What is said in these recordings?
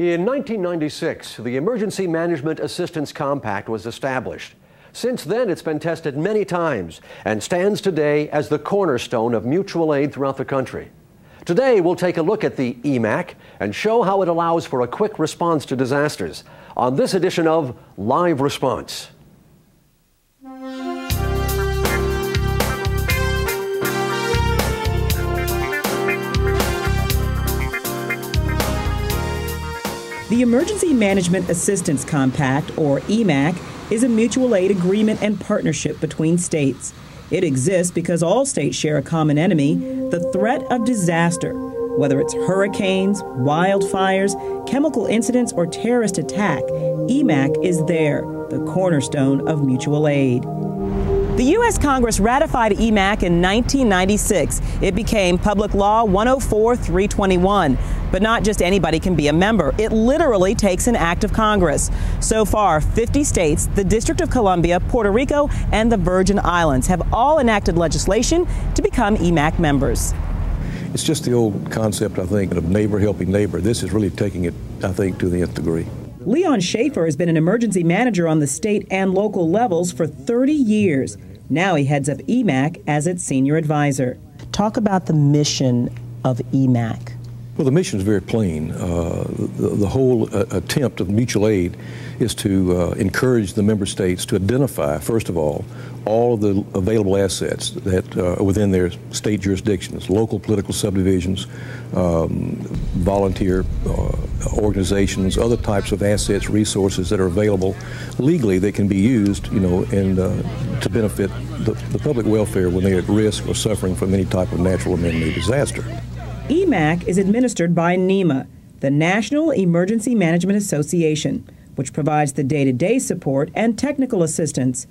In 1996, the Emergency Management Assistance Compact was established. Since then, it's been tested many times and stands today as the cornerstone of mutual aid throughout the country. Today, we'll take a look at the EMAC and show how it allows for a quick response to disasters on this edition of Live Response. The Emergency Management Assistance Compact, or EMAC, is a mutual aid agreement and partnership between states. It exists because all states share a common enemy the threat of disaster. Whether it's hurricanes, wildfires, chemical incidents, or terrorist attack, EMAC is there, the cornerstone of mutual aid. The U.S. Congress ratified EMAC in 1996. It became Public Law 104 321. But not just anybody can be a member. It literally takes an act of Congress. So far, 50 states, the District of Columbia, Puerto Rico, and the Virgin Islands have all enacted legislation to become EMAC members. It's just the old concept, I think, of neighbor helping neighbor. This is really taking it, I think, to the nth degree. Leon Schaefer has been an emergency manager on the state and local levels for 30 years. Now he heads up EMAC as its senior advisor. Talk about the mission of EMAC. Well, the mission is very plain. Uh, the, the, whole uh, attempt of mutual aid is to uh, encourage the member states to identify, first of all, all of the available assets that uh, are within their state jurisdictions, local political subdivisions, um, volunteer uh, organizations, other types of assets, resources that are available legally that can be used, you know, and uh, to benefit the, the public welfare when they're at risk or suffering from any type of natural or man-made disaster. EMAC is administered by NEMA, the National Emergency Management Association, which provides the day to day support and technical assistance.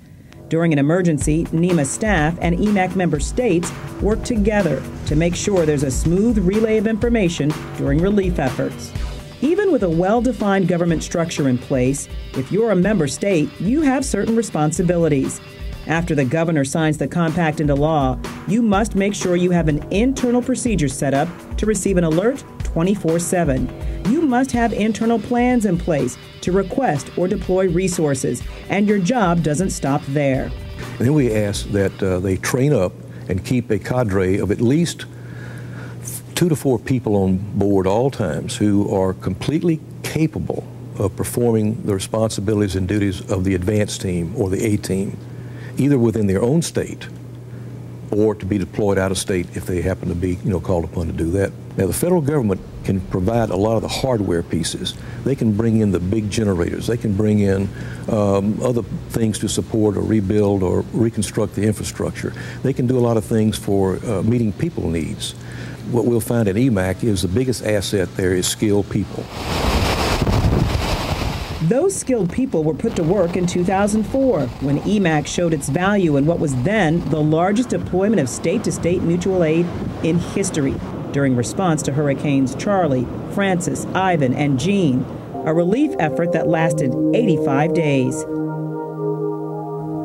During an emergency, NEMA staff and EMAC member states work together to make sure there's a smooth relay of information during relief efforts. Even with a well defined government structure in place, if you're a member state, you have certain responsibilities. After the governor signs the compact into law, you must make sure you have an internal procedure set up to receive an alert 24 7. You must have internal plans in place to request or deploy resources, and your job doesn't stop there. And then we ask that uh, they train up and keep a cadre of at least two to four people on board all times who are completely capable of performing the responsibilities and duties of the advance team or the A team either within their own state or to be deployed out of state if they happen to be you know, called upon to do that. Now, the federal government can provide a lot of the hardware pieces. They can bring in the big generators. They can bring in um, other things to support or rebuild or reconstruct the infrastructure. They can do a lot of things for uh, meeting people needs. What we'll find at EMAC is the biggest asset there is skilled people. Those skilled people were put to work in 2004 when EMAC showed its value in what was then the largest deployment of state to state mutual aid in history during response to Hurricanes Charley, Frances, Ivan, and Jeanne, a relief effort that lasted 85 days.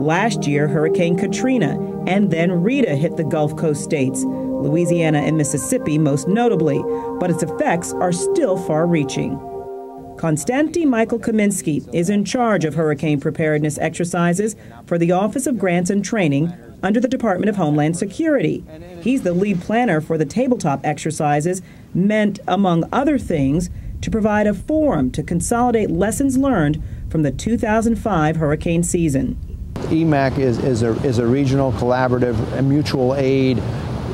Last year, Hurricane Katrina and then Rita hit the Gulf Coast states, Louisiana and Mississippi most notably, but its effects are still far reaching. Konstanty Michael Kaminsky is in charge of hurricane preparedness exercises for the Office of Grants and Training under the Department of Homeland Security. He's the lead planner for the tabletop exercises, meant, among other things, to provide a forum to consolidate lessons learned from the 2005 hurricane season. EMAC is, is, a, is a regional collaborative and mutual aid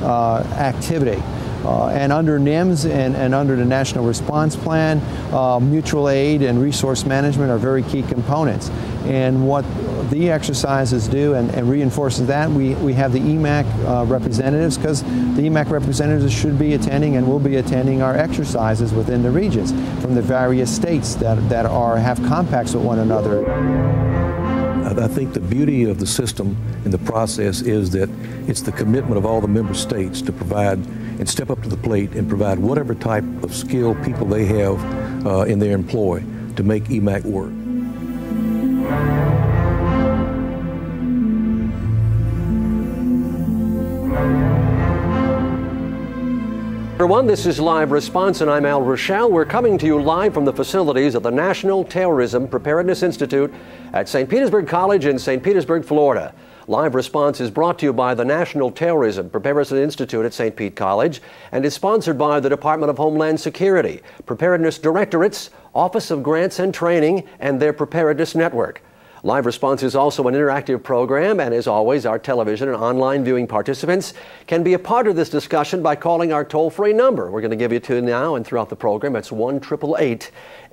uh, activity. Uh, and under NIMS and, and, under the National Response Plan, uh, mutual aid and resource management are very key components. And what the exercises do and, and reinforces that, we, we have the EMAC uh, representatives because the EMAC representatives should be attending and will be attending our exercises within the regions from the various states that, that are, have compacts with one another. I think the beauty of the system and the process is that it's the commitment of all the member states to provide and step up to the plate and provide whatever type of skill people they have uh, in their employ to make EMAC work. Everyone, this is Live Response, and I'm Al Rochelle. We're coming to you live from the facilities of the National Terrorism Preparedness Institute at St. Petersburg College in St. Petersburg, Florida. Live Response is brought to you by the National Terrorism Preparedness Institute at St. Pete College and is sponsored by the Department of Homeland Security, Preparedness Directorates, Office of Grants and Training, and their Preparedness Network. Live Response is also an interactive program, and as always, our television and online viewing participants can be a part of this discussion by calling our toll free number. We're going to give you two now and throughout the program. It's 1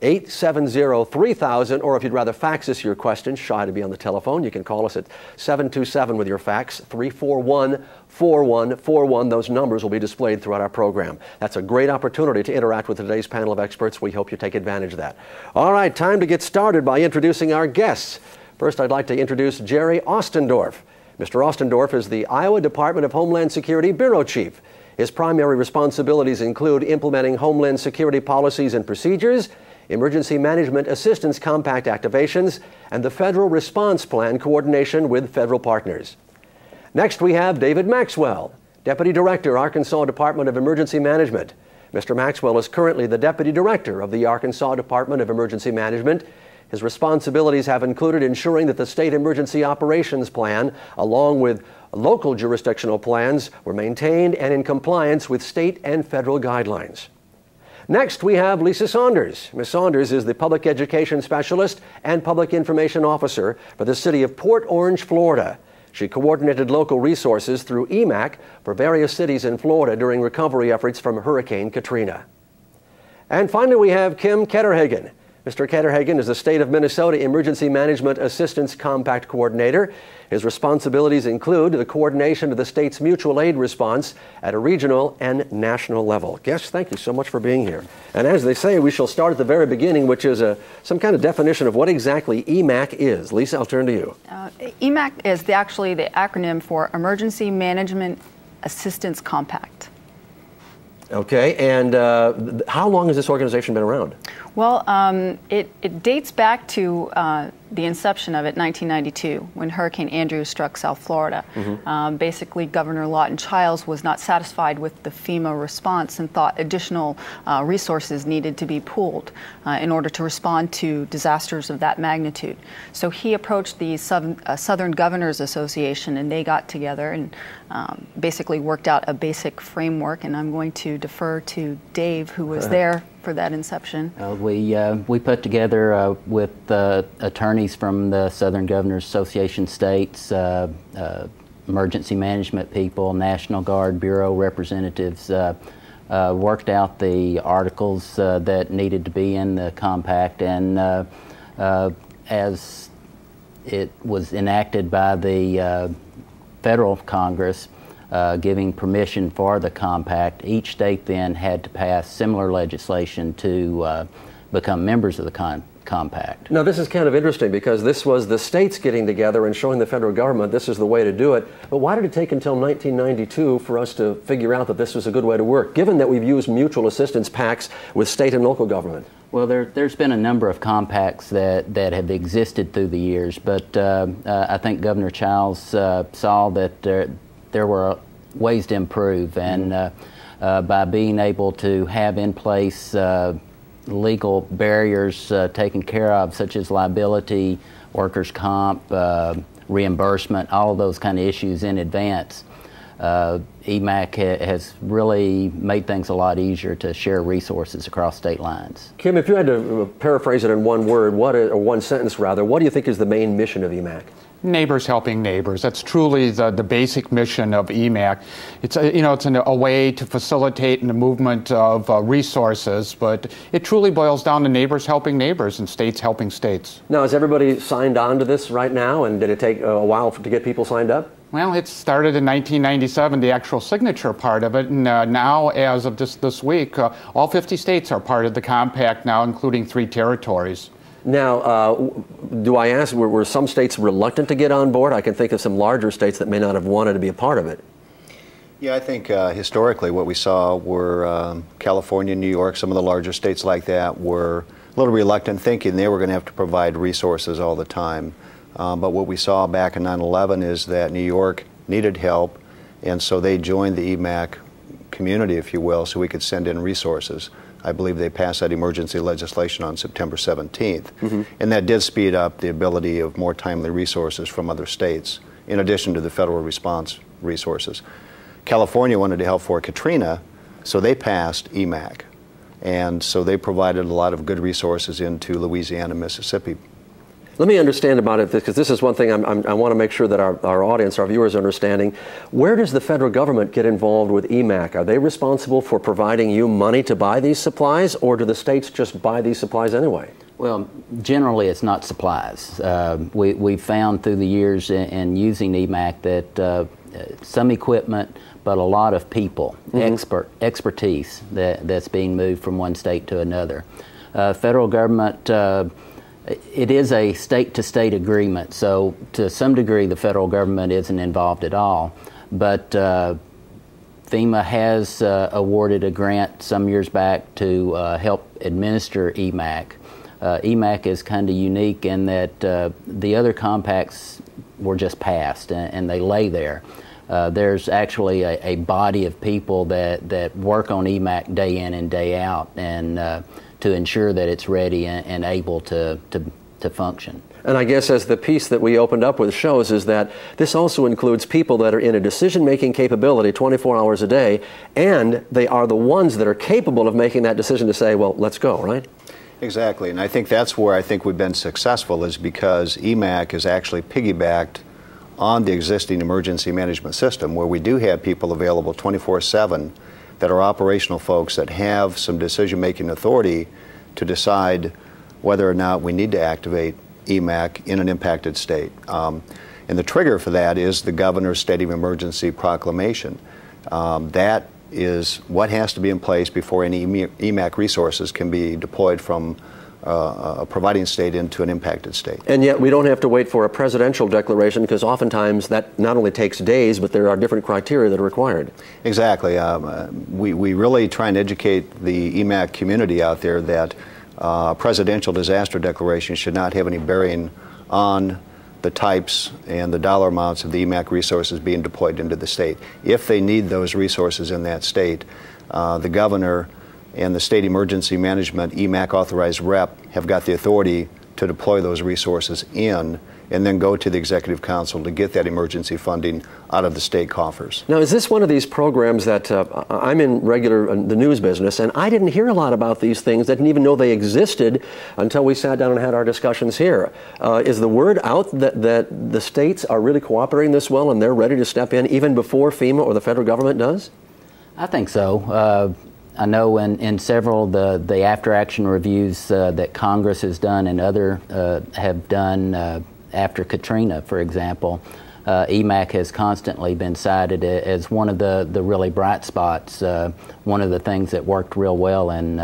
870 3000, or if you'd rather fax us your questions, shy to be on the telephone, you can call us at 727 with your fax, 341 4141. Those numbers will be displayed throughout our program. That's a great opportunity to interact with today's panel of experts. We hope you take advantage of that. All right, time to get started by introducing our guests. First, I'd like to introduce Jerry Ostendorf. Mr. Ostendorf is the Iowa Department of Homeland Security Bureau Chief. His primary responsibilities include implementing Homeland Security policies and procedures, Emergency Management Assistance Compact activations, and the Federal Response Plan coordination with federal partners. Next, we have David Maxwell, Deputy Director, Arkansas Department of Emergency Management. Mr. Maxwell is currently the Deputy Director of the Arkansas Department of Emergency Management his responsibilities have included ensuring that the State Emergency Operations Plan, along with local jurisdictional plans, were maintained and in compliance with state and federal guidelines. Next, we have Lisa Saunders. Ms. Saunders is the Public Education Specialist and Public Information Officer for the City of Port Orange, Florida. She coordinated local resources through EMAC for various cities in Florida during recovery efforts from Hurricane Katrina. And finally, we have Kim Ketterhagen. Mr. Ketterhagen is the State of Minnesota Emergency Management Assistance Compact Coordinator. His responsibilities include the coordination of the state's mutual aid response at a regional and national level. Guests, thank you so much for being here. And as they say, we shall start at the very beginning, which is a, some kind of definition of what exactly EMAC is. Lisa, I'll turn to you. Uh, EMAC is the, actually the acronym for Emergency Management Assistance Compact. Okay, and uh, how long has this organization been around? Well, um, it, it, dates back to uh, the inception of it, 1992, when Hurricane Andrew struck South Florida. Mm-hmm. Um, basically, Governor Lawton Chiles was not satisfied with the FEMA response and thought additional uh, resources needed to be pooled uh, in order to respond to disasters of that magnitude. So he approached the Southern, uh, Southern Governors Association, and they got together and um, basically worked out a basic framework. And I'm going to defer to Dave, who was there for that inception? Uh, we, uh, we put together uh, with uh, attorneys from the Southern Governors Association states, uh, uh, emergency management people, National Guard Bureau representatives, worked out the articles that needed to be in the compact. And as it was enacted by the federal Congress, uh, giving permission for the compact. Each state then had to pass similar legislation to uh, become members of the con- compact. Now, this is kind of interesting because this was the states getting together and showing the federal government this is the way to do it. But why did it take until 1992 for us to figure out that this was a good way to work, given that we've used mutual assistance pacts with state and local government? Well, there, has been a number of compacts that, that have existed through the years, but uh, uh, I think Governor Chiles uh, saw that there, there were ways to improve, and mm-hmm. uh, uh, by being able to have in place uh, legal barriers taken care of, such as liability, workers' comp, reimbursement, all of those kind of issues in advance. Uh, EMAC ha- has really made things a lot easier to share resources across state lines. Kim, if you had to paraphrase it in one word, what is, or one sentence rather, what do you think is the main mission of EMAC? Neighbors helping neighbors. That's truly the, the basic mission of EMAC. It's a, you know it's an, a way to facilitate the movement of uh, resources, but it truly boils down to neighbors helping neighbors and states helping states. Now, is everybody signed on to this right now, and did it take a while to get people signed up? Well, it started in 1997, the actual signature part of it, and uh, now, as of this, this week, uh, all 50 states are part of the compact now, including three territories. Now, uh, do I ask, were, were, some states reluctant to get on board? I can think of some larger states that may not have wanted to be a part of it. Yeah, I think uh, historically what we saw were um, California, New York, some of the larger states like that were a little reluctant, thinking they were going to have to provide resources all the time. Um, but what we saw back in 9 11 is that New York needed help, and so they joined the EMAC community, if you will, so we could send in resources. I believe they passed that emergency legislation on September 17th. Mm-hmm. And that did speed up the ability of more timely resources from other states, in addition to the federal response resources. California wanted to help for Katrina, so they passed EMAC. And so they provided a lot of good resources into Louisiana, and Mississippi. Let me understand about it because this is one thing I'm, I'm, i want to make sure that our, our audience, our viewers, are understanding. Where does the federal government get involved with EMAC? Are they responsible for providing you money to buy these supplies, or do the states just buy these supplies anyway? Well, generally, it's not supplies. Uh, we, we found through the years in, in using EMAC that uh, some equipment, but a lot of people, mm-hmm. expert expertise that, that's being moved from one state to another. Uh, federal government uh, it is a state to state agreement, so to some degree the federal government isn't involved at all. But uh, FEMA has uh, awarded a grant some years back to uh, help administer EMAC. Uh, EMAC is kind of unique in that uh, the other compacts were just passed and, and they lay there. Uh, there's actually a, a, body of people that, that work on EMAC day in and day out, and to ensure that it's ready and, and able to, to, to function. And I guess as the piece that we opened up with shows is that this also includes people that are in a decision making capability 24 hours a day, and they are the ones that are capable of making that decision to say, well, let's go, right? Exactly. And I think that's where I think we've been successful is because EMAC is actually piggybacked on the existing emergency management system where we do have people available 24 7 that are operational folks that have some decision making authority to decide whether or not we need to activate EMAC in an impacted state. Um, and the trigger for that is the governor's state of emergency proclamation. Um, that is what has to be in place before any EMAC resources can be deployed from uh, a providing state into an impacted state. And yet we don't have to wait for a presidential declaration because oftentimes that not only takes days, but there are different criteria that are required. Exactly. Um, uh, we, we really try and educate the EMAC community out there that uh, presidential disaster declaration should not have any bearing on the types and the dollar amounts of the EMAC resources being deployed into the state. If they need those resources in that state, uh, the governor and the state emergency management EMAC authorized rep have got the authority to deploy those resources in and then go to the executive council to get that emergency funding out of the state coffers. Now, is this one of these programs that uh, I'm in regular uh, the news business, and I didn't hear a lot about these things. I Didn't even know they existed until we sat down and had our discussions here. Uh, is the word out that that the states are really cooperating this well and they're ready to step in even before FEMA or the federal government does? I think so. Uh, I know in, in several the the after action reviews uh, that Congress has done and other uh, have done uh, after Katrina, for example, uh, EMAC has constantly been cited as one of the, the really bright spots, uh, one of the things that worked real well in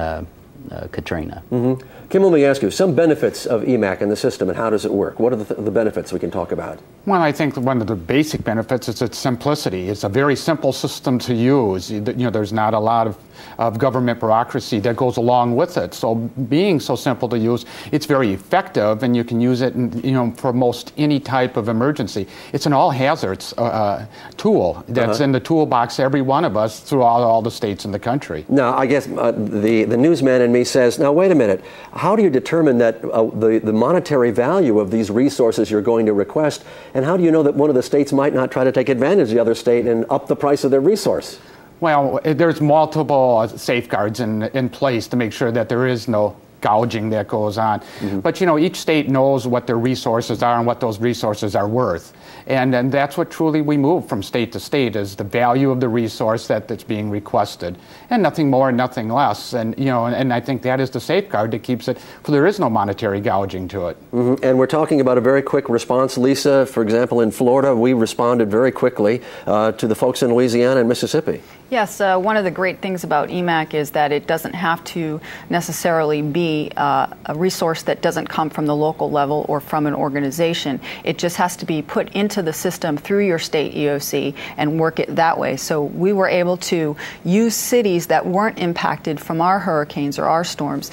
uh, Katrina. Mm-hmm. Kim, let me ask you some benefits of EMAC in the system and how does it work? What are the, th- the benefits we can talk about? Well, I think one of the basic benefits is its simplicity. It's a very simple system to use. You know, there's not a lot of of government bureaucracy that goes along with it. So being so simple to use, it's very effective, and you can use it, in, you know, for most any type of emergency. It's an all hazards uh, uh, tool that's uh-huh. in the toolbox every one of us throughout all the states in the country. Now, I guess uh, the the newsman in me says, now wait a minute, how do you determine that uh, the the monetary value of these resources you're going to request, and how do you know that one of the states might not try to take advantage of the other state and up the price of their resource? Well, there's multiple uh, safeguards in, in place to make sure that there is no gouging that goes on. Mm-hmm. But you know, each state knows what their resources are and what those resources are worth. And, and that's what truly we move from state to state is the value of the resource that, that's being requested. And nothing more and nothing less. And you know, and, and I think that is the safeguard that keeps it for there is no monetary gouging to it. Mm-hmm. And we're talking about a very quick response. Lisa, for example, in Florida, we responded very quickly uh, to the folks in Louisiana and Mississippi. Yes, uh, one of the great things about EMAC is that it doesn't have to necessarily be uh, a resource that doesn't come from the local level or from an organization. It just has to be put into the system through your state EOC and work it that way. So we were able to use cities that weren't impacted from our hurricanes or our storms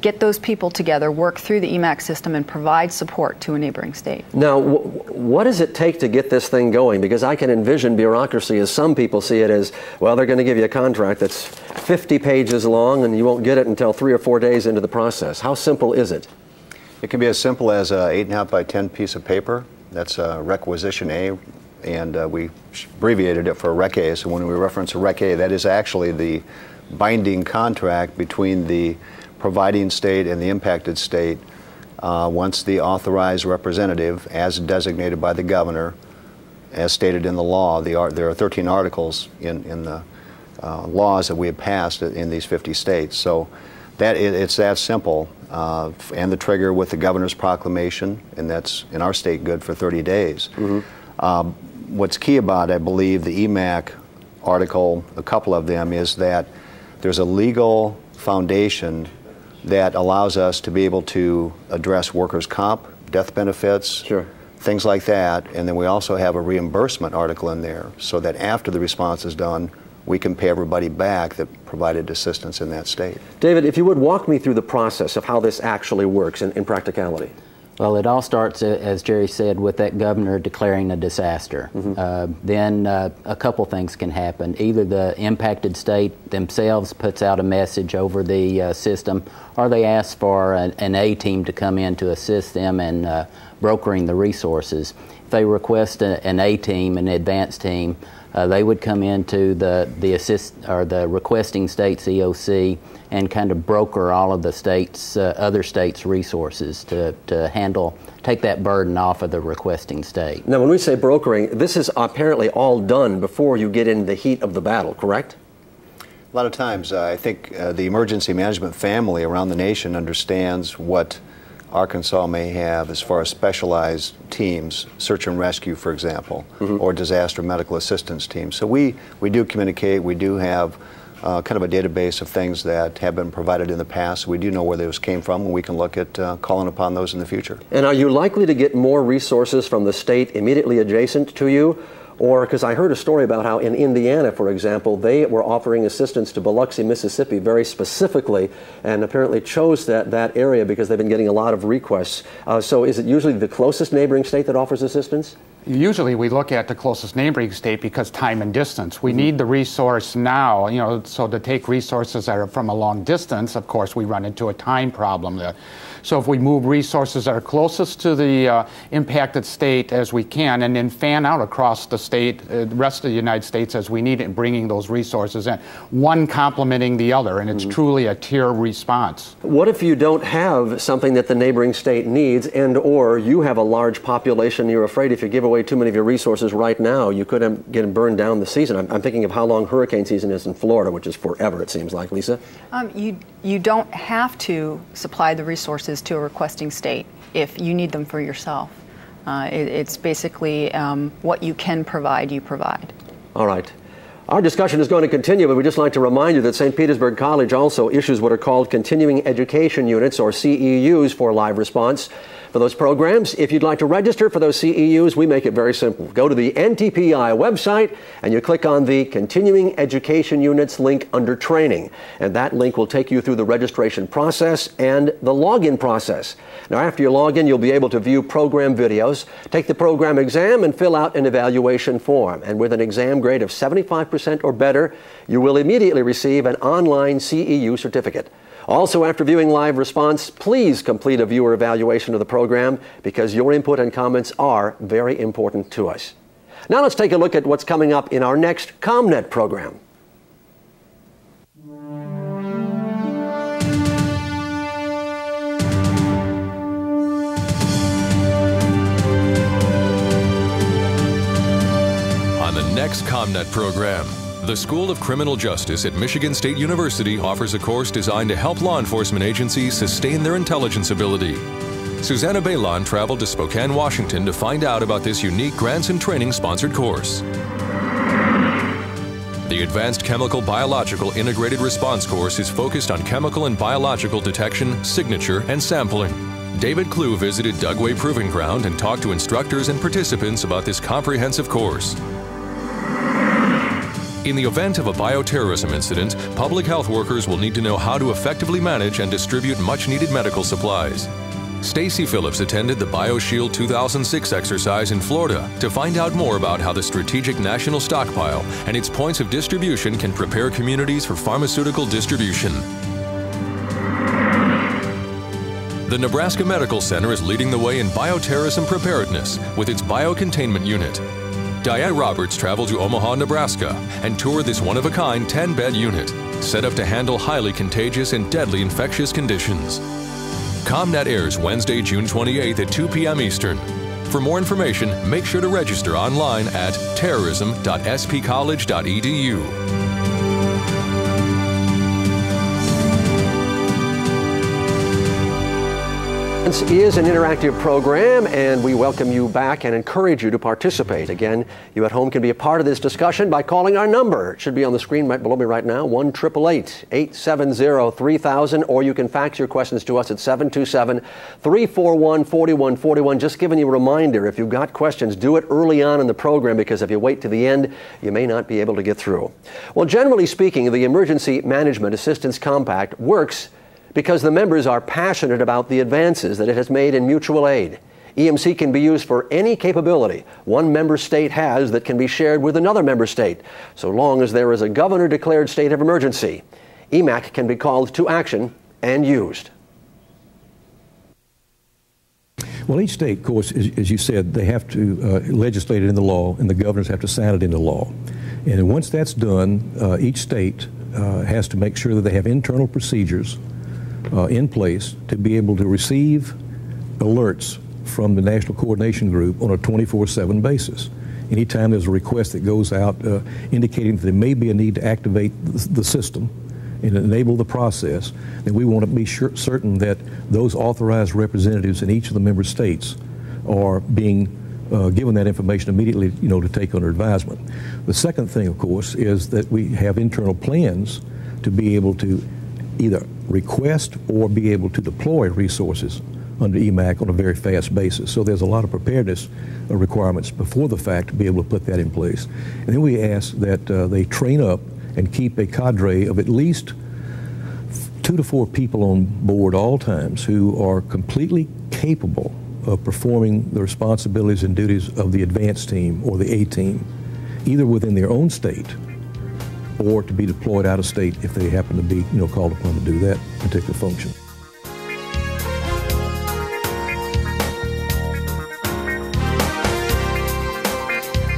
get those people together, work through the EMAC system, and provide support to a neighboring state. Now, what does it take to get this thing going? Because I can envision bureaucracy as some people see it as well, they're going to give you a contract that's 50 pages long and you won't get it until three or four days into the process. How simple is it? It can be as simple as an 8.5 by 10 piece of paper. That's a requisition A, and uh, we abbreviated it for Rec A. So when we reference a Rec A, that is actually the binding contract between the providing state and the impacted state uh, once the authorized representative, as designated by the governor, as stated in the law, the there are 13 articles in, in the uh, laws that we have passed in these 50 states. So that it, it's that simple. Uh, and the trigger with the governor's proclamation, and that's in our state good for 30 days. Mm-hmm. Um, what's key about, I believe, the EMAC article, a couple of them, is that there's a legal foundation that allows us to be able to address workers' comp, death benefits, sure. things like that. And then we also have a reimbursement article in there so that after the response is done, we can pay everybody back that provided assistance in that state. David, if you would walk me through the process of how this actually works in, in practicality. Well, it all starts, uh, as Jerry said, with that governor declaring a disaster. Mm-hmm. Uh, then uh, a couple things can happen. Either the impacted state themselves puts out a message over the uh, system, or they ask for an, an, A team to come in to assist them in uh, brokering the resources. If they request a, an A team, an advanced team, uh, they would come into the the assist or the requesting state's EOC and kind of broker all of the states uh, other states' resources to, to handle take that burden off of the requesting state. Now, when we say brokering, this is apparently all done before you get in the heat of the battle, correct? A lot of times, uh, I think uh, the emergency management family around the nation understands what Arkansas may have as far as specialized teams, search and rescue, for example, mm-hmm. or disaster medical assistance teams. So we, we do communicate, we do have uh, kind of a database of things that have been provided in the past. We do know where those came from, and we can look at uh, calling upon those in the future. And are you likely to get more resources from the state immediately adjacent to you? Or, because I heard a story about how in Indiana, for example, they were offering assistance to Biloxi, Mississippi very specifically, and apparently chose that, that area because they've been getting a lot of requests. Uh, so, is it usually the closest neighboring state that offers assistance? Usually we look at the closest neighboring state because time and distance. We mm-hmm. need the resource now, you know, so to take resources that are from a long distance, of course, we run into a time problem. There. So if we move resources that are closest to the uh, impacted state as we can, and then fan out across the state, uh, the rest of the United States as we need it, and bringing those resources in, one complementing the other, and it's mm-hmm. truly a tier response. What if you don't have something that the neighboring state needs, and or you have a large population, you're afraid if you give away too many of your resources right now, you could get burned down the season. I'm, I'm, thinking of how long hurricane season is in Florida, which is forever, it seems like. Lisa? Um, you, you don't have to supply the resources to a requesting state if you need them for yourself. Uh, it, it's basically um, what you can provide, you provide. All right. Our discussion is going to continue, but we'd just like to remind you that St. Petersburg College also issues what are called continuing education units, or CEUs, for live response for those programs. If you'd like to register for those CEUs, we make it very simple. Go to the NTPI website and you click on the Continuing Education Units link under Training. And that link will take you through the registration process and the login process. Now, after you log in, you'll be able to view program videos, take the program exam, and fill out an evaluation form. And with an exam grade of 75% or better, you will immediately receive an online CEU certificate. Also, after viewing live response, please complete a viewer evaluation of the program because your input and comments are very important to us. Now let's take a look at what's coming up in our next ComNet program. ComNet program, the School of Criminal Justice at Michigan State University offers a course designed to help law enforcement agencies sustain their intelligence ability. Susanna Balon traveled to Spokane, Washington to find out about this unique grants and training sponsored course. The Advanced Chemical Biological Integrated Response course is focused on chemical and biological detection, signature, and sampling. David Clue visited Dugway Proving Ground and talked to instructors and participants about this comprehensive course. In the event of a bioterrorism incident, public health workers will need to know how to effectively manage and distribute much needed medical supplies. Stacy Phillips attended the BioShield 2006 exercise in Florida to find out more about how the Strategic National Stockpile and its points of distribution can prepare communities for pharmaceutical distribution. The Nebraska Medical Center is leading the way in bioterrorism preparedness with its biocontainment unit. Diane Roberts traveled to Omaha, Nebraska, and toured this one of a kind 10 bed unit, set up to handle highly contagious and deadly infectious conditions. ComNet airs Wednesday, June 28th at 2 p.m. Eastern. For more information, make sure to register online at terrorism.spcollege.edu. This is an interactive program, and we welcome you back and encourage you to participate. Again, you at home can be a part of this discussion by calling our number. It should be on the screen right below me right now 1 870 3000, or you can fax your questions to us at 727 341 4141. Just giving you a reminder if you've got questions, do it early on in the program because if you wait to the end, you may not be able to get through. Well, generally speaking, the Emergency Management Assistance Compact works because the members are passionate about the advances that it has made in mutual aid. EMAC can be used for any capability one member state has that can be shared with another member state, so long as there is a governor declared state of emergency. EMAC can be called to action and used. Well, each state, of course, as, you said, they have to uh, legislate it in the law, and the governors have to sign it into law. And once that's done, uh, each state uh, has to make sure that they have internal procedures uh, in place to be able to receive alerts from the National Coordination Group on a 24-7 basis. Anytime there's a request that goes out uh, indicating that there may be a need to activate the, the system and enable the process, then we want to be sure, certain that those authorized representatives in each of the member states are being uh, given that information immediately, you know, to take under advisement. The second thing, of course, is that we have internal plans to be able to either request or be able to deploy resources under EMAC on a very fast basis. So there's a lot of preparedness requirements before the fact to be able to put that in place. And then we ask that uh, they train up and keep a cadre of at least two to four people on board all times who are completely capable of performing the responsibilities and duties of the advance team or the A team, either within their own state or to be deployed out of state if they happen to be, you know, called upon to do that particular function.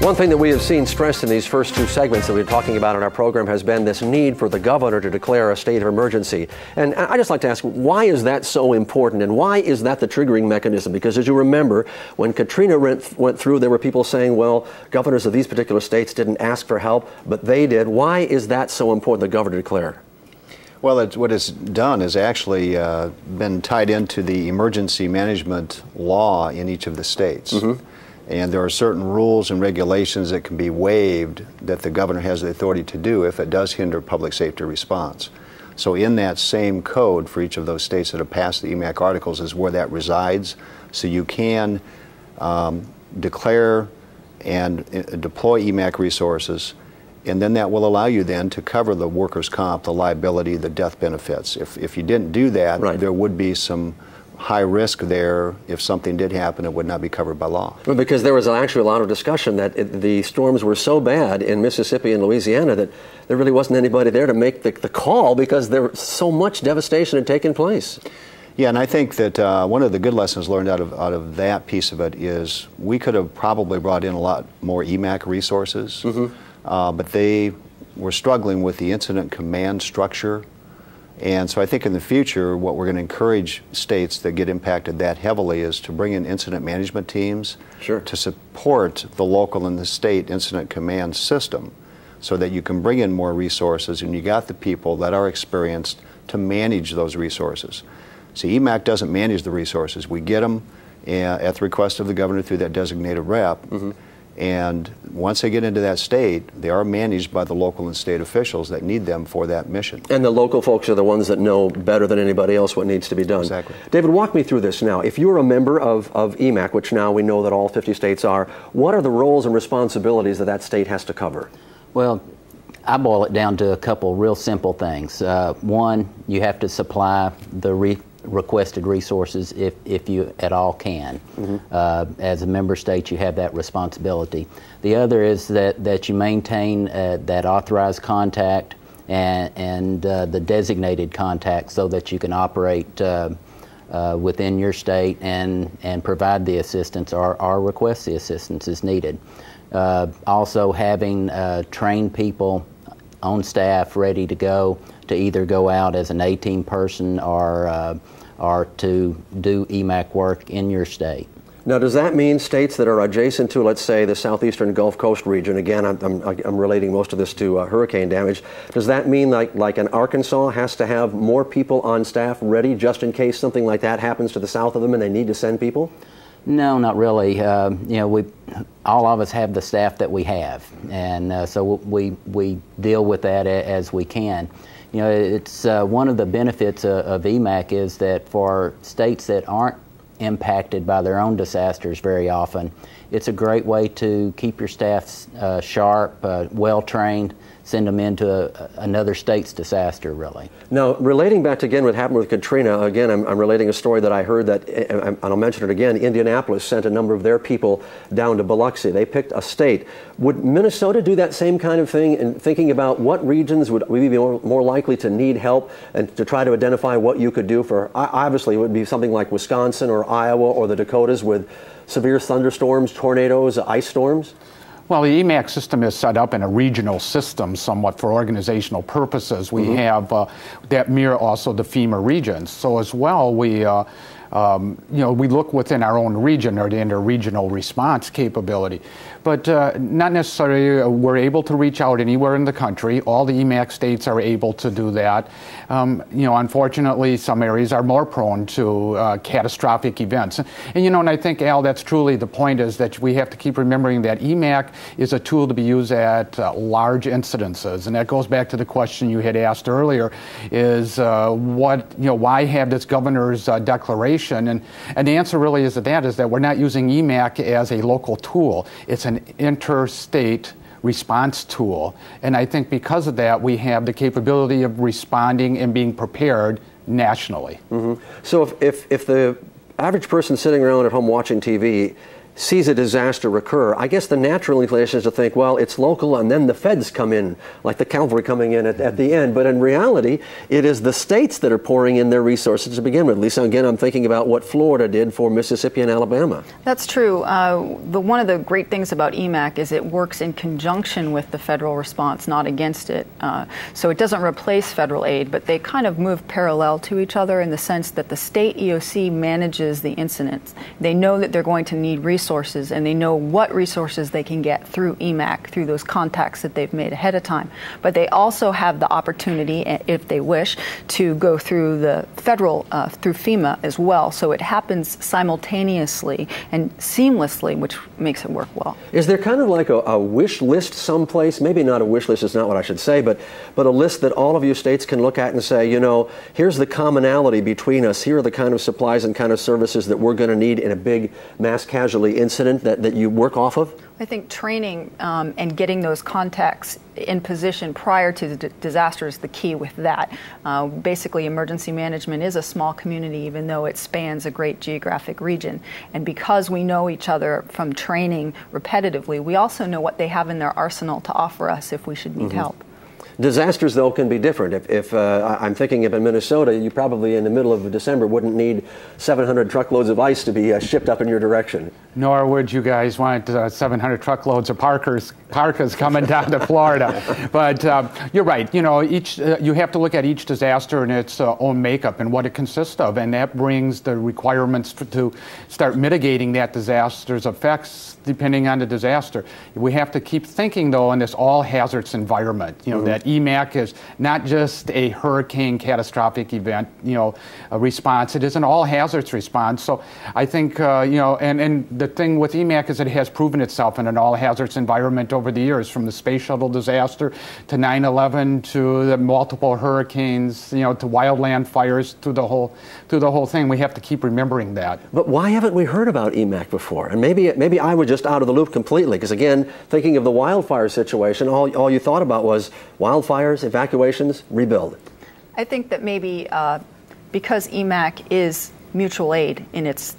One thing that we have seen stressed in these first two segments that we've been talking about in our program has been this need for the governor to declare a state of emergency. And I just like to ask, why is that so important and why is that the triggering mechanism? Because as you remember, when Katrina went, went through, there were people saying, well, governors of these particular states didn't ask for help, but they did. Why is that so important, the governor declare? Well, it's, what it's done is actually uh, been tied into the emergency management law in each of the states. Mm-hmm. And there are certain rules and regulations that can be waived that the governor has the authority to do if it does hinder public safety response. So, in that same code for each of those states that have passed the EMAC articles is where that resides. So, you can um, declare and uh, deploy EMAC resources, and then that will allow you then to cover the workers' comp, the liability, the death benefits. If, if you didn't do that, right. there would be some high risk there. If something did happen, it would not be covered by law. Well, because there was actually a lot of discussion that it, the storms were so bad in Mississippi and Louisiana that there really wasn't anybody there to make the, the call because there was so much devastation had taken place. Yeah, and I think that uh, one of the good lessons learned out of out of that piece of it is we could have probably brought in a lot more EMAC resources, mm-hmm. uh, but they were struggling with the incident command structure and so I think in the future, what we're going to encourage states that get impacted that heavily is to bring in incident management teams sure. to support the local and the state incident command system so that you can bring in more resources and you got the people that are experienced to manage those resources. See, EMAC doesn't manage the resources. We get them uh, at the request of the governor through that designated rep. Mm-hmm. And once they get into that state, they are managed by the local and state officials that need them for that mission. And the local folks are the ones that know better than anybody else what needs to be done. Exactly. David, walk me through this now. If you're a member of, of EMAC, which now we know that all 50 states are, what are the roles and responsibilities that that state has to cover? Well, I boil it down to a couple real simple things. Uh, one, you have to supply the re- requested resources if, if you at all can. Mm-hmm. Uh, as a member state, you have that responsibility. The other is that, that you maintain uh, that authorized contact and, and uh, the designated contact so that you can operate uh, uh, within your state and, and provide the assistance or, or request the assistance as needed. Uh, also, having trained people on staff ready to go to either go out as an A team person or, uh, or to do EMAC work in your state. Now, does that mean states that are adjacent to, let's say, the southeastern Gulf Coast region? Again, I'm, I'm, I'm relating most of this to uh, hurricane damage. Does that mean like, like an Arkansas has to have more people on staff ready just in case something like that happens to the south of them and they need to send people? No, not really. Uh, you know, we all of us have the staff that we have, and uh, so we we deal with that as we can. You know, it's uh, one of the benefits of, of EMAC is that for states that aren't impacted by their own disasters very often, it's a great way to keep your staff uh, sharp, uh, well trained, send them into a, another state's disaster, really. Now, relating back to again what happened with Katrina, again, I'm, I'm, relating a story that I heard that, eh, eh, and I'll mention it again, Indianapolis sent a number of their people down to Biloxi. They picked a state. Would Minnesota do that same kind of thing in thinking about what regions would we be more, more likely to need help and to try to identify what you could do for, obviously, it would be something like Wisconsin or Iowa or the Dakotas with severe thunderstorms, tornadoes, ice storms? Well, the EMAC system is set up in a regional system somewhat for organizational purposes. We mm-hmm. have uh, that mirror also the FEMA regions. So as well, we uh, um, you know, we look within our own region or the interregional response capability. But uh, not necessarily uh, we're able to reach out anywhere in the country. All the EMAC states are able to do that. Um, you know, unfortunately, some areas are more prone to uh, catastrophic events. And, you know, and I think, Al, that's truly the point is that we have to keep remembering that EMAC is a tool to be used at uh, large incidences. And that goes back to the question you had asked earlier is uh, what, you know, why have this governor's uh, declaration and, and the answer really is that that is that we're not using EMAC as a local tool. It's an interstate response tool. And I think because of that, we have the capability of responding and being prepared nationally. Mm-hmm. So if, if, if the average person sitting around at home watching TV sees a disaster occur, I guess the natural inclination is to think, well, it's local and then the feds come in, like the cavalry coming in at, at, the end. But in reality, it is the states that are pouring in their resources to begin with. Lisa, again, I'm thinking about what Florida did for Mississippi and Alabama. That's true. Uh, the, one of the great things about EMAC is it works in conjunction with the federal response, not against it. Uh, so it doesn't replace federal aid, but they kind of move parallel to each other in the sense that the state EOC manages the incidents. They know that they're going to need resources resources and they know what resources they can get through EMAC, through those contacts that they've made ahead of time. But they also have the opportunity, if they wish, to go through the federal, uh, through FEMA as well. So it happens simultaneously and seamlessly, which makes it work well. Is there kind of like a, a wish list someplace? Maybe not a wish list is not what I should say, but, but a list that all of you states can look at and say, you know, here's the commonality between us. Here are the kind of supplies and kind of services that we're going to need in a big mass casualty incident that, that you work off of? I think training um, and getting those contacts in position prior to the d- disaster is the key with that. Uh, basically, emergency management is a small community, even though it spans a great geographic region. And because we know each other from training repetitively, we also know what they have in their arsenal to offer us if we should need mm-hmm. help. Disasters, though, can be different. If, if uh, I'm thinking of in Minnesota, you probably in the middle of December wouldn't need 700 truckloads of ice to be uh, shipped up in your direction. Nor would you guys want uh, 700 truckloads of Parkers, parkas coming down to Florida. But uh, you're right. You know, each uh, you have to look at each disaster in its uh, own makeup and what it consists of, and that brings the requirements to start mitigating that disaster's effects depending on the disaster. We have to keep thinking, though, in this all hazards environment. You know, mm-hmm. that EMAC is not just a hurricane catastrophic event, you know, response. It is an all hazards response. So I think, uh, you know, and, and the thing with EMAC is it has proven itself in an all hazards environment over the years, from the space shuttle disaster to 9/11 to the multiple hurricanes, you know, to wildland fires, to the whole, to the whole thing. We have to keep remembering that. But why haven't we heard about EMAC before? And maybe maybe I was just out of the loop completely because again, thinking of the wildfire situation, all all you thought about was wildfires, evacuations, rebuild. I think that maybe uh, because EMAC is mutual aid in its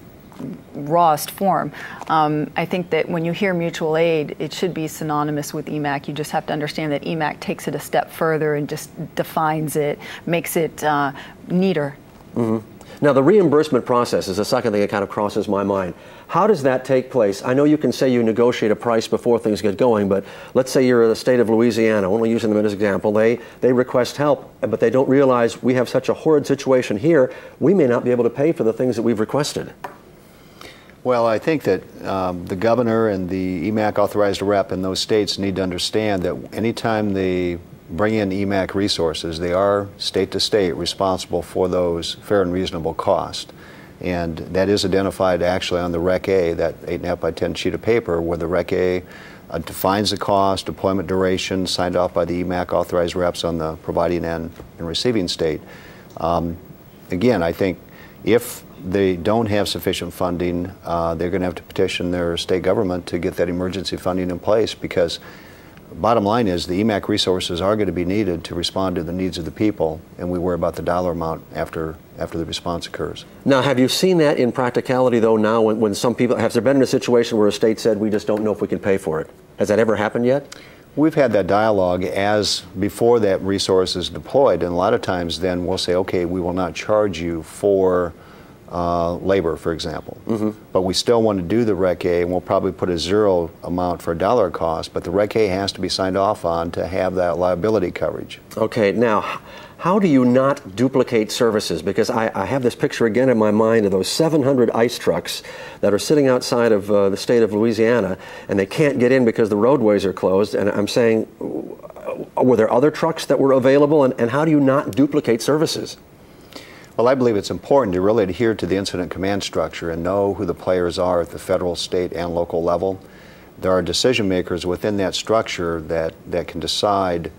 rawest form. Um, I think that when you hear mutual aid, it should be synonymous with EMAC. You just have to understand that EMAC takes it a step further and just defines it, makes it uh, neater. Mm-hmm. Now, the reimbursement process is the second thing that kind of crosses my mind. How does that take place? I know you can say you negotiate a price before things get going, but let's say you're in the state of Louisiana, only using them as an example. They, they request help, but they don't realize we have such a horrid situation here, we may not be able to pay for the things that we've requested. Well, I think that um, the governor and the EMAC authorized rep in those states need to understand that anytime they bring in EMAC resources, they are state to state responsible for those fair and reasonable cost. And that is identified actually on the REQ-A, that 8.5 by 10 sheet of paper, where the REQ-A uh, defines the cost, deployment duration, signed off by the EMAC authorized reps on the providing and, and receiving state. Um, again, I think if they don't have sufficient funding, uh, they're going to have to petition their state government to get that emergency funding in place because bottom line is the EMAC resources are going to be needed to respond to the needs of the people, and we worry about the dollar amount after after the response occurs. Now, have you seen that in practicality, though, now when, when some people, has there been a situation where a state said, we just don't know if we can pay for it? Has that ever happened yet? We've had that dialogue as before that resource is deployed, and a lot of times then we'll say, okay, we will not charge you for uh, labor, for example. Mm-hmm. But we still want to do the REQ-A, and we'll probably put a zero amount for a dollar cost, but the REQ-A has to be signed off on to have that liability coverage. Okay, now, how do you not duplicate services? Because I, I have this picture again in my mind of those 700 ice trucks that are sitting outside of uh, the state of Louisiana, and they can't get in because the roadways are closed. And I'm saying, were there other trucks that were available, and, and how do you not duplicate services? Well, I believe it's important to really adhere to the incident command structure and know who the players are at the federal, state, and local level. There are decision makers within that structure that, that can decide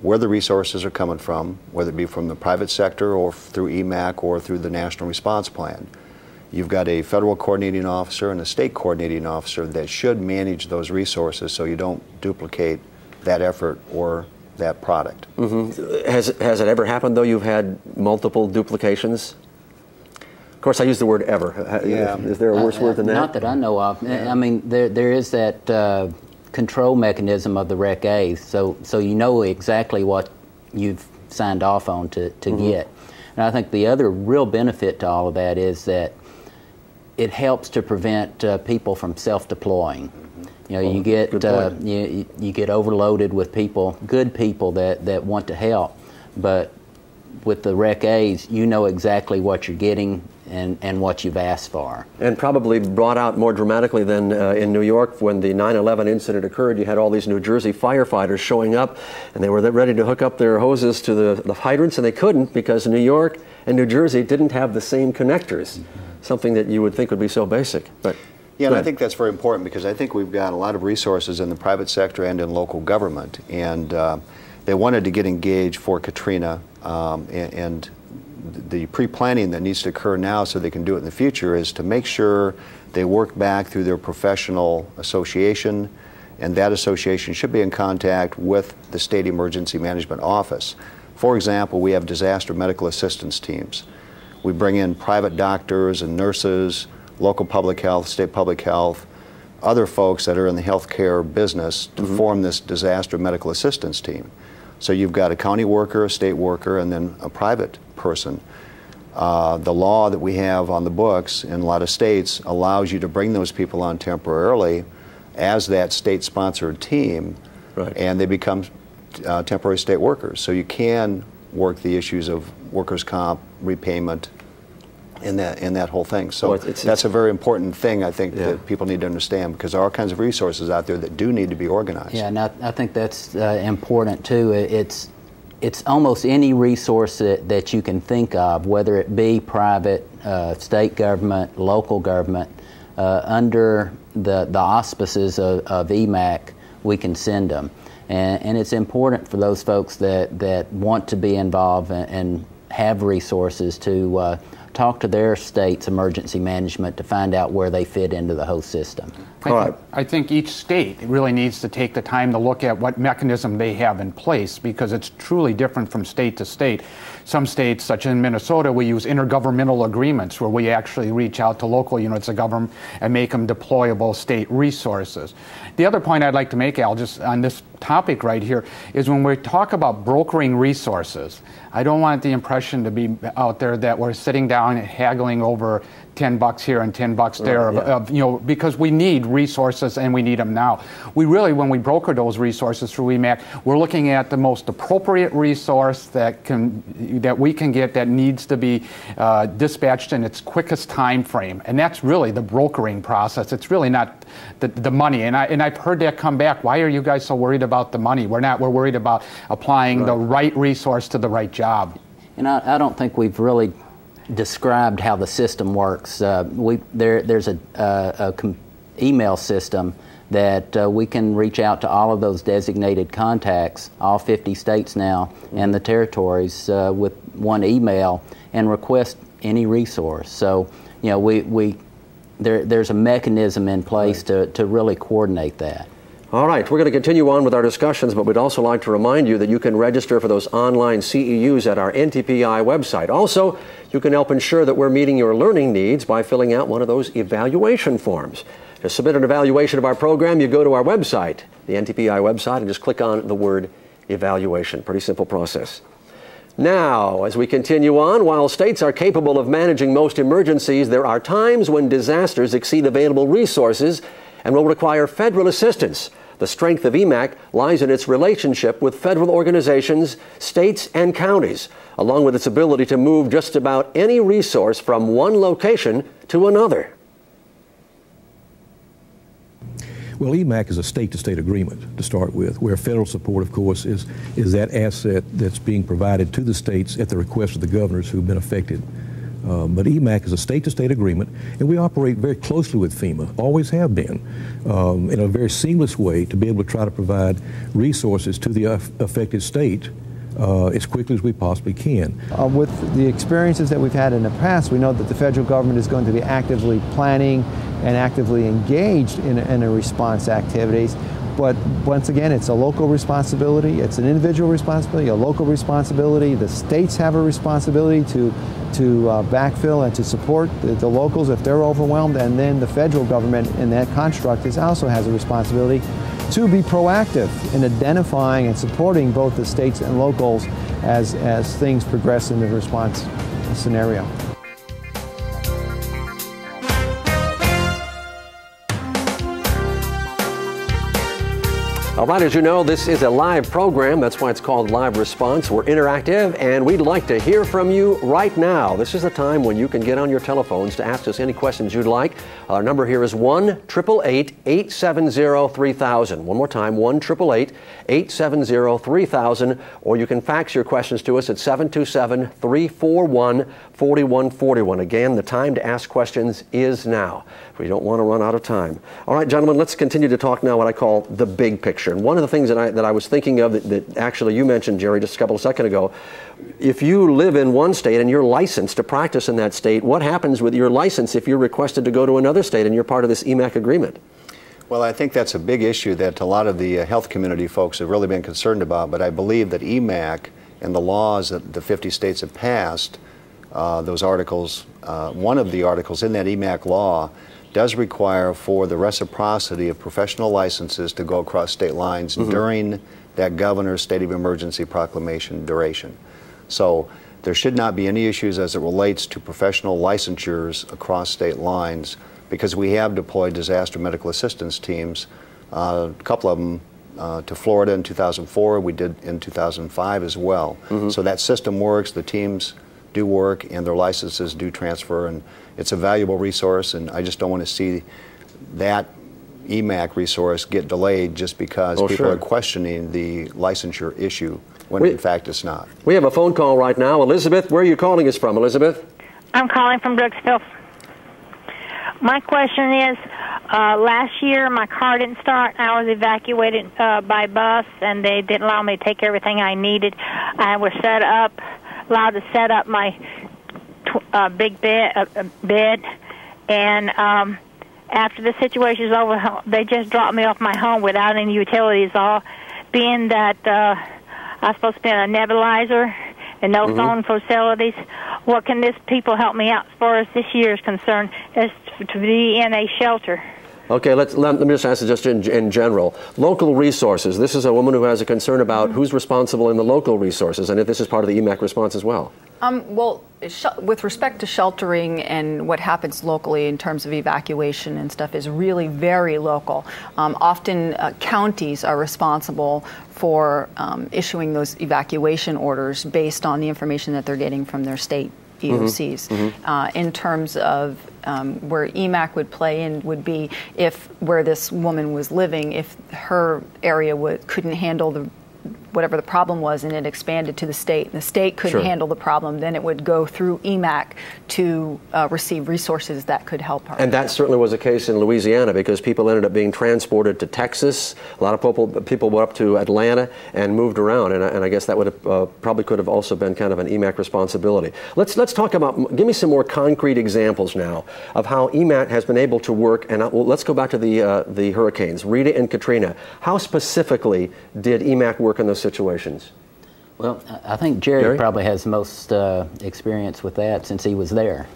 where the resources are coming from, whether it be from the private sector or through EMAC or through the National Response Plan. You've got a federal coordinating officer and a state coordinating officer that should manage those resources so you don't duplicate that effort or that product. Mm-hmm. Has, has it ever happened, though, you've had multiple duplications? Of course, I use the word ever. Yeah. Is there a worse uh, word than that? Not that I know of. I mean, there, there is that uh, control mechanism of the REQ-A, so, so you know exactly what you've signed off on to, to mm-hmm. get. And I think the other real benefit to all of that is that it helps to prevent uh, people from self deploying. You know, you get uh, you, you get overloaded with people, good people that, that want to help, but with the REQ-A's, you know exactly what you're getting and, and what you've asked for. And probably brought out more dramatically than uh, in New York when the 9 11 incident occurred. You had all these New Jersey firefighters showing up, and they were ready to hook up their hoses to the, the hydrants, and they couldn't because New York and New Jersey didn't have the same connectors, mm-hmm. something that you would think would be so basic. But yeah, and I think that's very important because I think we've got a lot of resources in the private sector and in local government, and uh, they wanted to get engaged for Katrina, um, and, and, the pre-planning that needs to occur now so they can do it in the future is to make sure they work back through their professional association, and that association should be in contact with the state emergency management office. For example, we have disaster medical assistance teams. We bring in private doctors and nurses local public health, state public health, other folks that are in the healthcare business to mm-hmm. form this disaster medical assistance team. So you've got a county worker, a state worker, and then a private person. Uh, the law that we have on the books in a lot of states allows you to bring those people on temporarily as that state sponsored team, right. and they become uh, temporary state workers. So you can work the issues of workers' comp, repayment, in that in that whole thing. So Well, it's- it's- that's a very important thing I think Yeah. that people need to understand because there are all kinds of resources out there that do need to be organized. Yeah, and I, I think that's uh, important too. It- It's it's almost any resource that, that you can think of, whether it be private, uh, state government, local government, uh, under the, the auspices of, of EMAC, we can send them. And, and it's important for those folks that, that want to be involved and, and have resources to uh, talk to their state's emergency management to find out where they fit into the whole system. I, All think. I think each state really needs to take the time to look at what mechanism they have in place because it's truly different from state to state. Some states, such as in Minnesota, we use intergovernmental agreements where we actually reach out to local units of government and make them deployable state resources. The other point I'd like to make, Al, just on this topic right here, is when we talk about brokering resources, I don't want the impression to be out there that we're sitting down and haggling over 10 bucks here and 10 bucks there, of, yeah. of, you know, because we need resources and we need them now. We really, when we broker those resources through EMAC, we're looking at the most appropriate resource that can that we can get that needs to be uh, dispatched in its quickest time frame, and that's really the brokering process. It's really not the, the money, and I and I've heard that come back. Why are you guys so worried about the money? We're not. We're worried about applying the right resource to the right job. And I, I don't think we've really described how the system works. Uh, we, there, there's a, uh, a com- email system that uh, we can reach out to all of those designated contacts, all 50 states now, and the territories uh, with one email and request any resource. So, you know, we, we, there, there's a mechanism in place to, to really coordinate that. All right, we're going to continue on with our discussions, but we'd also like to remind you that you can register for those online CEUs at our NTPI website. Also, you can help ensure that we're meeting your learning needs by filling out one of those evaluation forms. To submit an evaluation of our program, you go to our website, the NTPI website, and just click on the word evaluation. Pretty simple process. Now, as we continue on, while states are capable of managing most emergencies, there are times when disasters exceed available resources and will require federal assistance. The strength of EMAC lies in its relationship with federal organizations, states, and counties, along with its ability to move just about any resource from one location to another. Well, EMAC is a state-to-state agreement to start with, where federal support, of course, is, is that asset that's being provided to the states at the request of the governors who've been affected. Um, but EMAC is a state-to-state agreement, and we operate very closely with FEMA, always have been, um, in a very seamless way to be able to try to provide resources to the aff- affected state uh, as quickly as we possibly can. Uh, with the experiences that we've had in the past, we know that the federal government is going to be actively planning and actively engaged in, in response activities. But once again, it's a local responsibility, it's an individual responsibility, a local responsibility. The states have a responsibility to, to uh, backfill and to support the, the locals if they're overwhelmed. And then the federal government in that construct is also has a responsibility to be proactive in identifying and supporting both the states and locals as, as things progress in the response scenario. All right, as you know, this is a live program. That's why it's called Live Response. We're interactive, and we'd like to hear from you right now. This is the time when you can get on your telephones to ask us any questions you'd like. Our number here is 1 888 870 3000. One more time, 1 888 870 3000. Or you can fax your questions to us at 727 341 4141. Again, the time to ask questions is now. We don't want to run out of time. All right, gentlemen, let's continue to talk now what I call the big picture. And one of the things that I, that I was thinking of that, that actually you mentioned, Jerry, just a couple of seconds ago, if you live in one state and you're licensed to practice in that state, what happens with your license if you're requested to go to another state and you're part of this EMAC agreement? Well, I think that's a big issue that a lot of the uh, health community folks have really been concerned about, but I believe that EMAC and the laws that the 50 states have passed, uh, those articles, uh, one of the articles in that EMAC law does require for the reciprocity of professional licenses to go across state lines during that governor's state of emergency proclamation duration. So there should not be any issues as it relates to professional licensures across state lines because we have deployed disaster medical assistance teams, uh, a couple of them uh, to Florida in 2004. We did in 2005 as well. So that system works. The teams do work and their licenses do transfer, and it's a valuable resource, and I just don't want to see that EMAC resource get delayed just because Oh, people sure. are questioning the licensure issue when We- in fact it's not. We have a phone call right now. Elizabeth, where are you calling us from, Elizabeth? I'm calling from Brooksville. My question is, uh, last year my car didn't start. I was evacuated uh, by bus, and they didn't allow me to take everything I needed. I was set up, allowed to set up my tw- uh, big bed, uh, uh, bed, and um, after the situation's over, they just dropped me off my home without any utilities. All being that uh, I was supposed to be in a nebulizer and no phone facilities. What can this people help me out as far as this year is concerned? Is to be in a shelter. Okay, let's, let, me just ask it just in, in general. Local resources. This is a woman who has a concern about who's responsible in the local resources, and if this is part of the EMAC response as well. Um, well, sh- with respect to sheltering and what happens locally in terms of evacuation and stuff is really very local. Um, often uh, counties are responsible for um, issuing those evacuation orders based on the information that they're getting from their state EOCs. Uh, in terms of um, where EMAC would play in would be if where this woman was living, if her area would, couldn't handle the whatever the problem was and it expanded to the state and the state couldn't Sure. handle the problem, then it would go through EMAC to uh, receive resources that could help her. And that certainly was the case in Louisiana because people ended up being transported to Texas. A lot of people, people went up to Atlanta and moved around, and, I- and I guess that would have, uh, probably could have also been kind of an EMAC responsibility. Let's let's talk about. Give me some more concrete examples now of how EMAC has been able to work. And uh, well, let's go back to the uh, the hurricanes, Rita and Katrina. How specifically did EMAC work in those situations? Well, I I think Jerry, Jerry? probably has most uh, experience with that since he was there.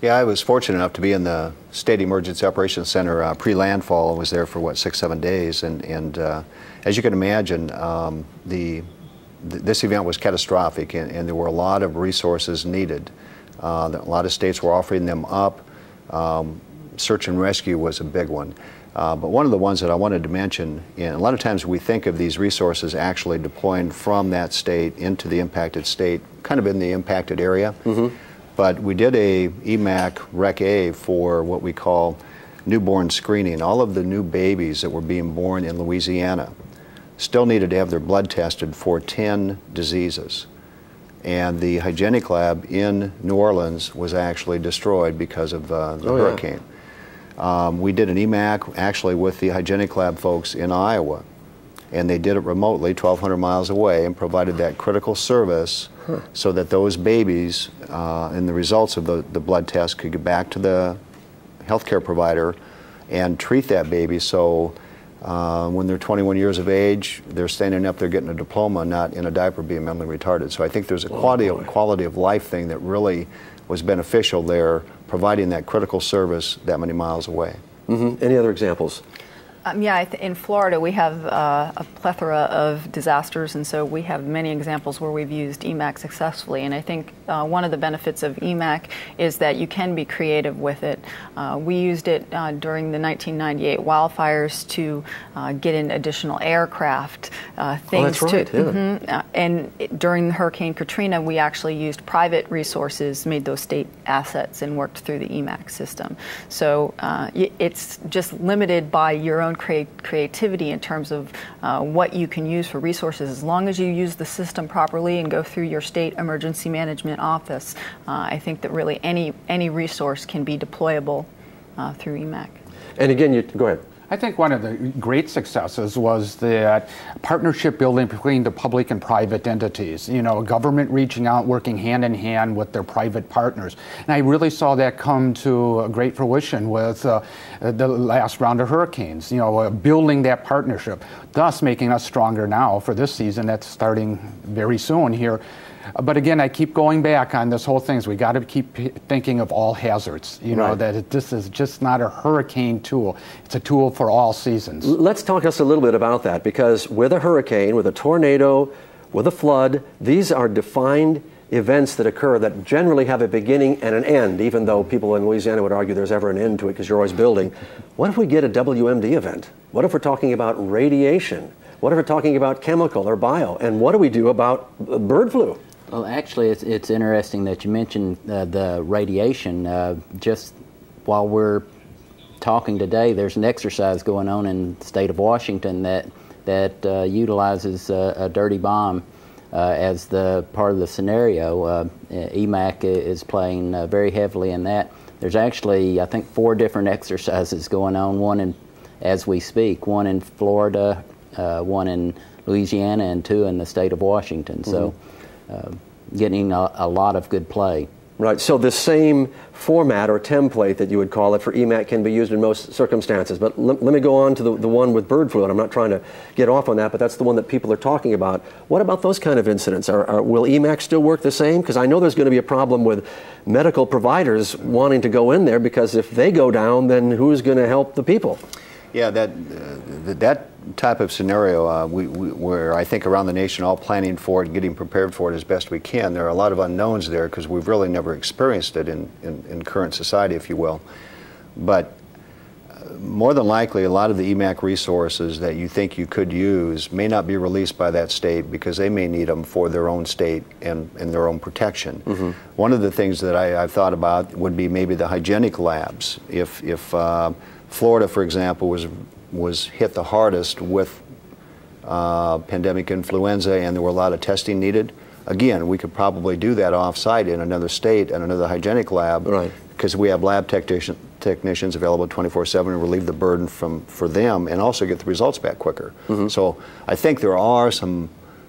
Yeah, I was fortunate enough to be in the State Emergency Operations Center uh, pre-landfall. I was there for what six, seven days, and and uh, as you can imagine, um, the th- this event was catastrophic, and, and there were a lot of resources needed. Uh, a lot of states were offering them up. Um, search and rescue was a big one. Uh, but one of the ones that I wanted to mention, and a lot of times we think of these resources actually deploying from that state into the impacted state, kind of in the impacted area. But we did a EMAC REQ-A for what we call newborn screening. All of the new babies that were being born in Louisiana still needed to have their blood tested for 10 diseases. And the hygienic lab in New Orleans was actually destroyed because of uh, the Oh, yeah. Um, we did an EMAC actually with the hygienic lab folks in Iowa, and they did it remotely, 1,200 miles away, and provided that critical service so that those babies uh, and the results of the, the blood test could get back to the healthcare provider and treat that baby so uh, when they're 21 years of age, they're standing up, they're getting a diploma, not in a diaper being mentally retarded. So I think there's a quality, of, quality of life thing that really was beneficial there, providing that critical service that many miles away. hmm Any other examples? Um, yeah, I th- in Florida we have uh, a plethora of disasters, and so we have many examples where we've used EMAC successfully. And I think uh, one of the benefits of EMAC is that you can be creative with it. Uh, we used it uh, during the 1998 wildfires to uh, get in additional aircraft, uh, things that's right, to. yeah. Mhm. Uh, and during Hurricane Katrina, we actually used private resources, made those state assets, and worked through the EMAC system. So uh, y- it's just limited by your own crea- creativity in terms of uh, what you can use for resources. As long as you use the system properly and go through your state emergency management office, uh, I think that really any any resource can be deployable uh, through EMAC. And again, you go ahead. I think one of the great successes was that partnership building between the public and private entities. You know, government reaching out, working hand in hand with their private partners. And I really saw that come to great fruition with uh, the last round of hurricanes. You know, uh, building that partnership, thus making us stronger now for this season that's starting very soon here. But again, I keep going back on this whole thing. Is we got to keep thinking of all hazards. You know Right. that it, this is just not a hurricane tool; it's a tool for all seasons. Let's talk us a little bit about that because with a hurricane, with a tornado, with a flood, these are defined events that occur that generally have a beginning and an end, even though people in Louisiana would argue there's ever an end to it because you're always building. What if we get a WMD event? What if we're talking about radiation? What if we're talking about chemical or bio? And what do we do about uh, bird flu? Well, actually, it's, it's interesting that you mentioned uh, the radiation. Uh, just while we're talking today, there's an exercise going on in the state of Washington that that uh, utilizes a, a, dirty bomb uh, as the part of the scenario. Uh, EMAC is playing uh, very heavily in that. There's actually, I think, four different exercises going on. One in, as we speak, one in Florida, one in Louisiana, and two in the state of Washington. Mm-hmm. So, Um, getting a, a lot of good play. Right, so the same format or template that you would call it for EMAC can be used in most circumstances. But let, let me go on to the, the one with bird flu, and I'm not trying to get off on that, but that's the one that people are talking about. What about those kind of incidents? Are, are, will EMAC still work the same? Because I know there's going to be a problem with medical providers wanting to go in there because if they go down, then who's going to help the people? Yeah, that, uh, that type of scenario uh, we, we, where I think around the nation all planning for it, getting prepared for it as best we can. There are a lot of unknowns there because we've really never experienced it in, in, in, current society, if you will. But uh, more than likely, a lot of the EMAC resources that you think you could use may not be released by that state because they may need them for their own state and, and their own protection. Mm-hmm. One of the things that I, have thought about would be maybe the hygienic labs. If, if uh, Florida, for example, was was hit the hardest with uh, pandemic influenza, and there were a lot of testing needed. Again, we could probably do that off-site in another state and another hygienic lab, right? Because we have lab technician, technicians available 24/7 and relieve the burden from for them, and also get the results back quicker. Mm-hmm. So I think there are some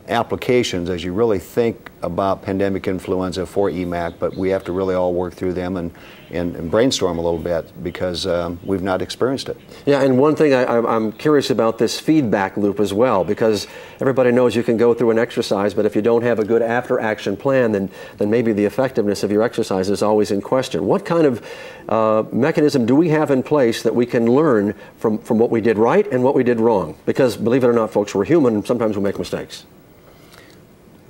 applications as you really think about pandemic influenza for EMAC, but we have to really all work through them and, and, and brainstorm a little bit because um, we've not experienced it. Yeah, and one thing I, am curious about this feedback loop as well because everybody knows you can go through an exercise, but if you don't have a good after action plan, then, then maybe the effectiveness of your exercise is always in question. What kind of uh, mechanism do we have in place that we can learn from, from what we did right and what we did wrong? Because believe it or not, folks, we're human sometimes we make mistakes.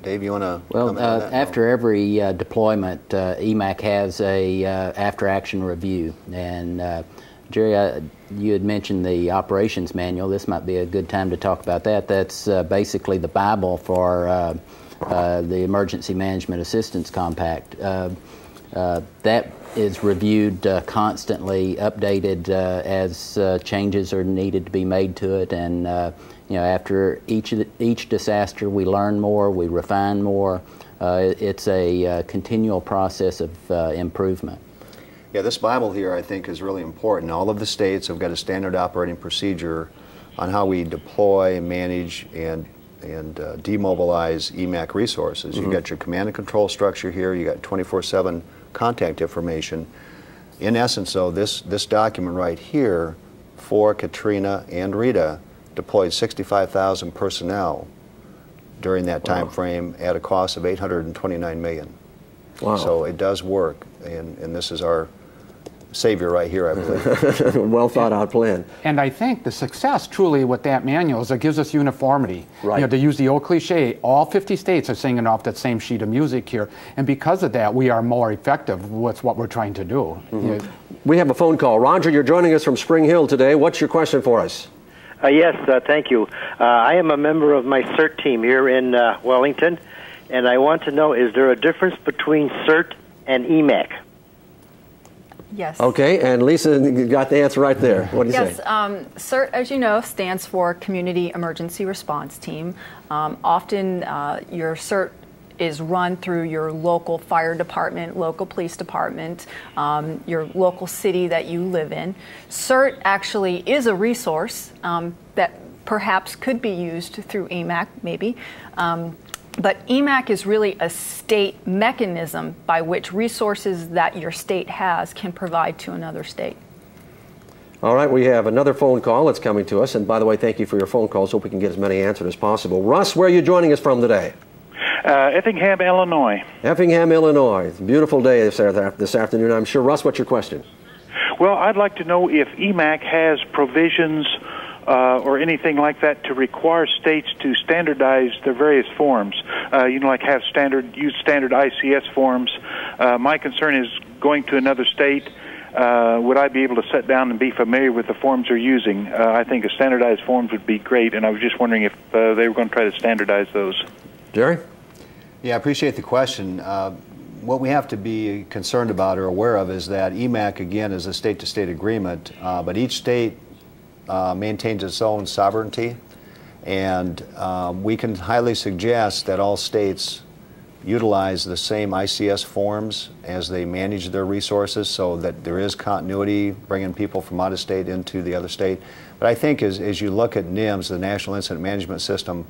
Dave, you want to? Well, uh, after every uh, deployment, uh, EMAC has a uh, after-action review, and uh, Jerry, you had mentioned the operations manual. This might be a good time to talk about that. That's uh, basically the Bible for the Emergency Management Assistance Compact. that is reviewed constantly, updated as changes are needed to be made to it, and you know, after each each disaster, we learn more, we refine more. Uh, it's a uh, continual process of uh, improvement. Yeah, this Bible here, I think, is really important. All of the states have got a standard operating procedure on how we deploy, manage, and and uh, demobilize EMAC resources. Mm-hmm. You've got your command and control structure here. You got 24/7 contact information. In essence, though, this this document right here for Katrina and Rita deployed 65,000 personnel during that time wow. frame at a cost of 829 million. Wow. So it does work, and, and this is our savior right here, I believe. well thought out plan. And I think the success truly with that manual is it gives us uniformity. Right. You know, to use the old cliche, all 50 states are singing off that same sheet of music here. And because of that, we are more effective with what we're trying to do. Mm-hmm. You know, we have a phone call. Roger, you're joining us from Spring Hill today. What's your question for us? Uh, yes, uh, thank you. Uh, I am a member of my CERT team here in uh, Wellington, and I want to know is there a difference between CERT and EMAC? Yes. Okay, and Lisa got the answer right there. What do you yes, say? Yes, um, CERT, as you know, stands for Community Emergency Response Team. Um, often uh, your CERT is run through your local fire department, local police department, um, your local city that you live in. CERT actually is a resource um, that perhaps could be used through EMAC, maybe. Um, but EMAC is really a state mechanism by which resources that your state has can provide to another state. All right, we have another phone call that's coming to us. And by the way, thank you for your phone calls. Hope we can get as many answered as possible. Russ, where are you joining us from today? Uh, Effingham, Illinois. Effingham, Illinois. It's a beautiful day this, this afternoon, I'm sure. Russ, what's your question? Well, I'd like to know if EMAC has provisions uh, or anything like that to require states to standardize their various forms. Uh, you know, like have standard use standard ICS forms. Uh, my concern is going to another state. Uh, would I be able to sit down and be familiar with the forms they're using? Uh, I think a standardized forms would be great, and I was just wondering if uh, they were going to try to standardize those. Jerry? Yeah, I appreciate the question. Uh, what we have to be concerned about or aware of is that EMAC, again, is a state to state agreement, uh, but each state uh, maintains its own sovereignty. And um, we can highly suggest that all states utilize the same ICS forms as they manage their resources so that there is continuity bringing people from out of state into the other state. But I think as, as you look at NIMS, the National Incident Management System,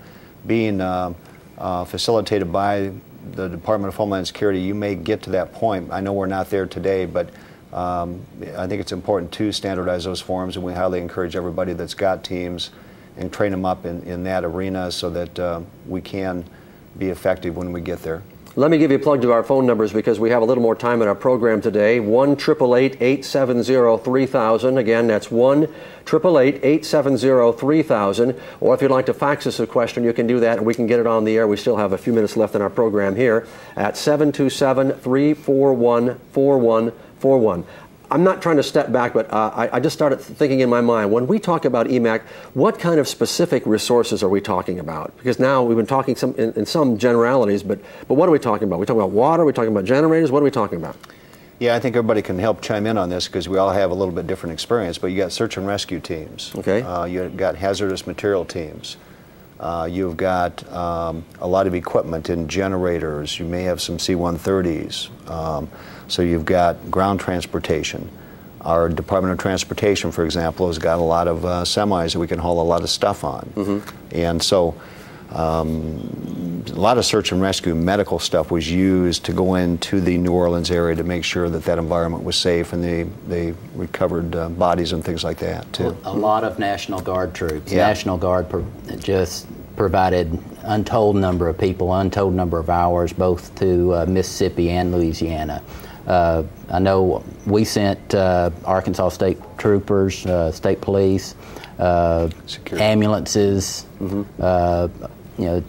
being uh, uh, facilitated by the Department of Homeland Security, you may get to that point. I know we're not there today, but um, I think it's important to standardize those forms, and we highly encourage everybody that's got teams and train them up in, in that arena so that uh, we can be effective when we get there. Let me give you a plug to our phone numbers because we have a little more time in our program today. 1 870 3000. Again, that's 1 870 3000. Or if you'd like to fax us a question, you can do that and we can get it on the air. We still have a few minutes left in our program here at 727 341 4141. I'm not trying to step back, but uh, I, I, just started thinking in my mind when we talk about EMAC, what kind of specific resources are we talking about? Because now we've been talking some, in, in, some generalities, but, but what are we talking about? Are we talking about water? Are we talking about generators? What are we talking about? Yeah, I think everybody can help chime in on this because we all have a little bit different experience. But you got search and rescue teams. Okay. Uh, you got hazardous material teams. Uh, you've got um, a lot of equipment in generators. You may have some C-130s. Um, so you've got ground transportation. Our Department of Transportation, for example, has got a lot of uh, semis that we can haul a lot of stuff on. Mm-hmm. And so um, a lot of search and rescue medical stuff was used to go into the New Orleans area to make sure that that environment was safe and they, they recovered uh, bodies and things like that, too. A lot of National Guard troops. Yeah. National Guard pro- just provided untold number of people, untold number of hours, both to uh, Mississippi and Louisiana. Uh, I know we sent uh, Arkansas State Troopers, uh, State Police, uh, ambulances, Mm-hmm. uh, you know,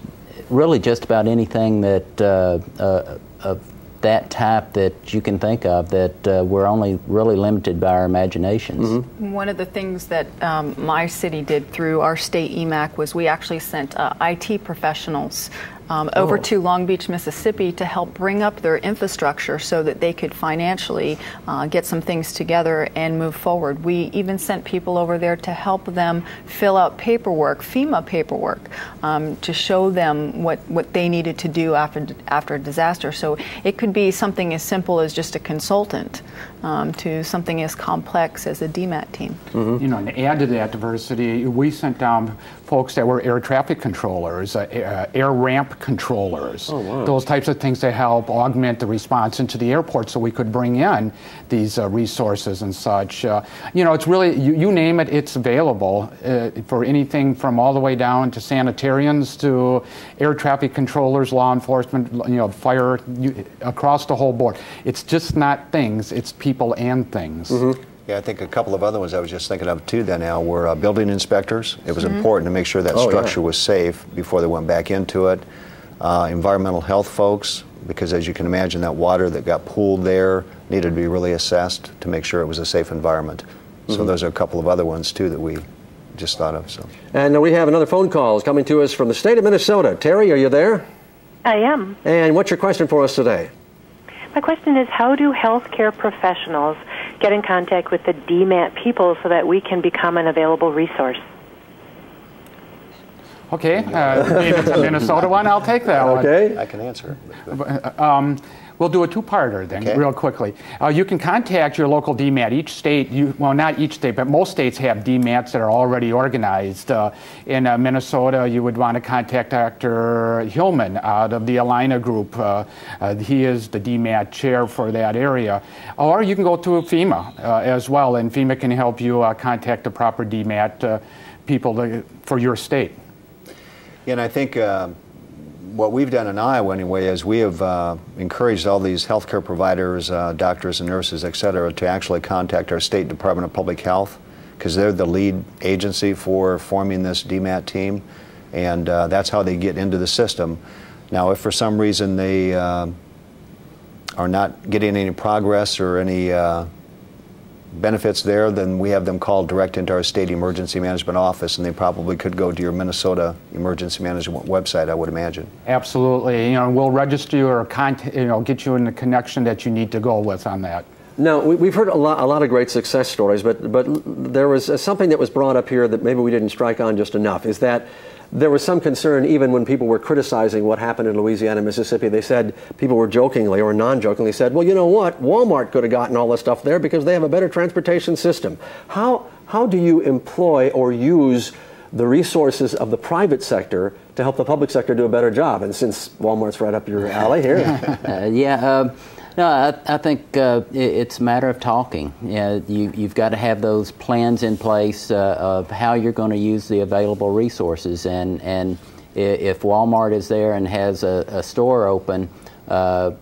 really just about anything that uh, of that type that you can think of that we're only really limited by our imaginations. Mm-hmm. One of the things that um, my city did through our state EMAC was we actually sent IT professionals um, over Oh. to Long Beach, Mississippi to help bring up their infrastructure so that they could financially uh, get some things together and move forward. We even sent people over there to help them fill out paperwork, FEMA paperwork, um, to show them what, what they needed to do after, after a disaster. So it could be something as simple as just a consultant um, to something as complex as a DMAT team. You know, and add to that diversity, we sent down folks that were air traffic controllers, uh, air, air ramp controllers, those types of things to help augment the response into the airport so we could bring in these uh, resources and such. Uh, you know, it's really, you, you name it, it's available uh, for anything from all the way down to sanitarians to air traffic controllers, law enforcement, you know, fire, you, across the whole board. It's just not things, it's people and things. Yeah, I think a couple of other ones I was just thinking of too then now were uh, building inspectors. It was Mm-hmm. important to make sure that Oh, yeah. structure was safe before they went back into it. Uh, environmental health folks, because as you can imagine, that water that got pooled there needed to be really assessed to make sure it was a safe environment. Mm-hmm. So those are a couple of other ones too that we just thought of. So. And uh, we have another phone call coming to us from the state of Minnesota. Terry, are you there? I am. And what's your question for us today? My question is how do healthcare professionals get in contact with the DMAT people so that we can become an available resource? Okay, uh, being it's a Minnesota one, I'll take that one. Okay. I can answer. Um, we'll do a two-parter then, Okay. real quickly. Uh, you can contact your local DMAT. Each state, you, well, not each state, but most states have DMATs that are already organized. Uh, in uh, Minnesota, you would want to contact Dr. Hillman out of the Allina Group. Uh, uh, he is the DMAT chair for that area. Or you can go to FEMA uh, as well, and FEMA can help you uh, contact the proper DMAT uh, people to, for your state. And I think uh, what we've done in Iowa anyway is we have uh, encouraged all these healthcare providers, uh, doctors and nurses, et cetera, to actually contact our state Department of Public Health because they're the lead agency for forming this DMAT team, and uh, that's how they get into the system. Now, if for some reason they uh, are not getting any progress or any uh, benefits there, then we have them called direct into our state emergency management office, and they probably could go to your Minnesota emergency management website, I would imagine. Absolutely. You know, we'll register you or contact, you know, get you in the connection that you need to go with on that. Now, we, have heard a lot, a lot of great success stories, but, but there was uh, something that was brought up here that maybe we didn't strike on just enough, is that there was some concern even when people were criticizing what happened in Louisiana and Mississippi. They said, people were jokingly or non jokingly said, well, you know what? Walmart could have gotten all this stuff there because they have a better transportation system. How, how do you employ or use the resources of the private sector to help the public sector do a better job? And since Walmart's right up your alley here. uh, yeah. Uh, no, I, I think uh, it, it's a matter of talking. You, you, have got to have those plans in place uh, of how you're going to use the available resources. And, and if Walmart is there and has a, a store open, uh,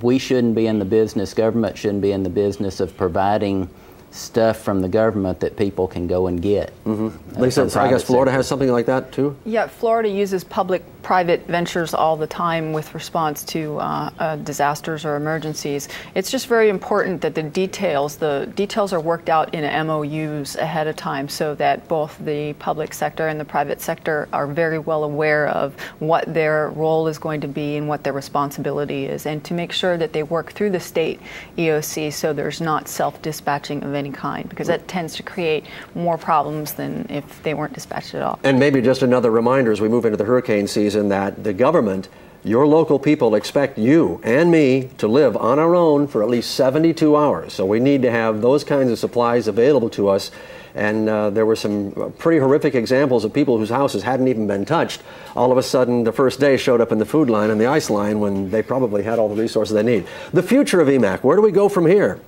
we shouldn't be in the business, government shouldn't be in the business of providing stuff from the government that people can go and get. Mm-hmm. Lisa, I guess Florida sector. has something like that too? Yeah, Florida uses public private ventures all the time with response to uh, uh, disasters or emergencies. It's just very important that the details, the details are worked out in MOUs ahead of time so that both the public sector and the private sector are very well aware of what their role is going to be and what their responsibility is, and to make sure that they work through the state EOC so there's not self-dispatching of any kind, because that tends to create more problems than if they weren't dispatched at all. And maybe just another reminder as we move into the hurricane season that the government, your local people expect you and me to live on our own for at least 72 hours. So we need to have those kinds of supplies available to us. And uh, there were some pretty horrific examples of people whose houses hadn't even been touched. All of a sudden, the first day showed up in the food line and the ice line when they probably had all the resources they need. The future of EMAC, where do we go from here?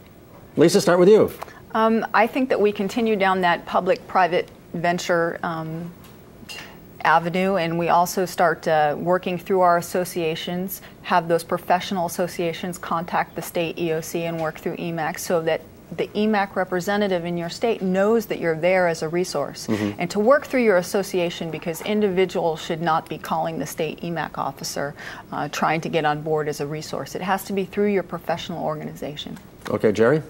Lisa, start with you. Um, I think that we continue down that public private venture um, avenue, and we also start uh, working through our associations, have those professional associations contact the state EOC and work through EMAC so that the EMAC representative in your state knows that you're there as a resource. Mm-hmm. And to work through your association because individuals should not be calling the state EMAC officer uh, trying to get on board as a resource. It has to be through your professional organization. Okay, Jerry?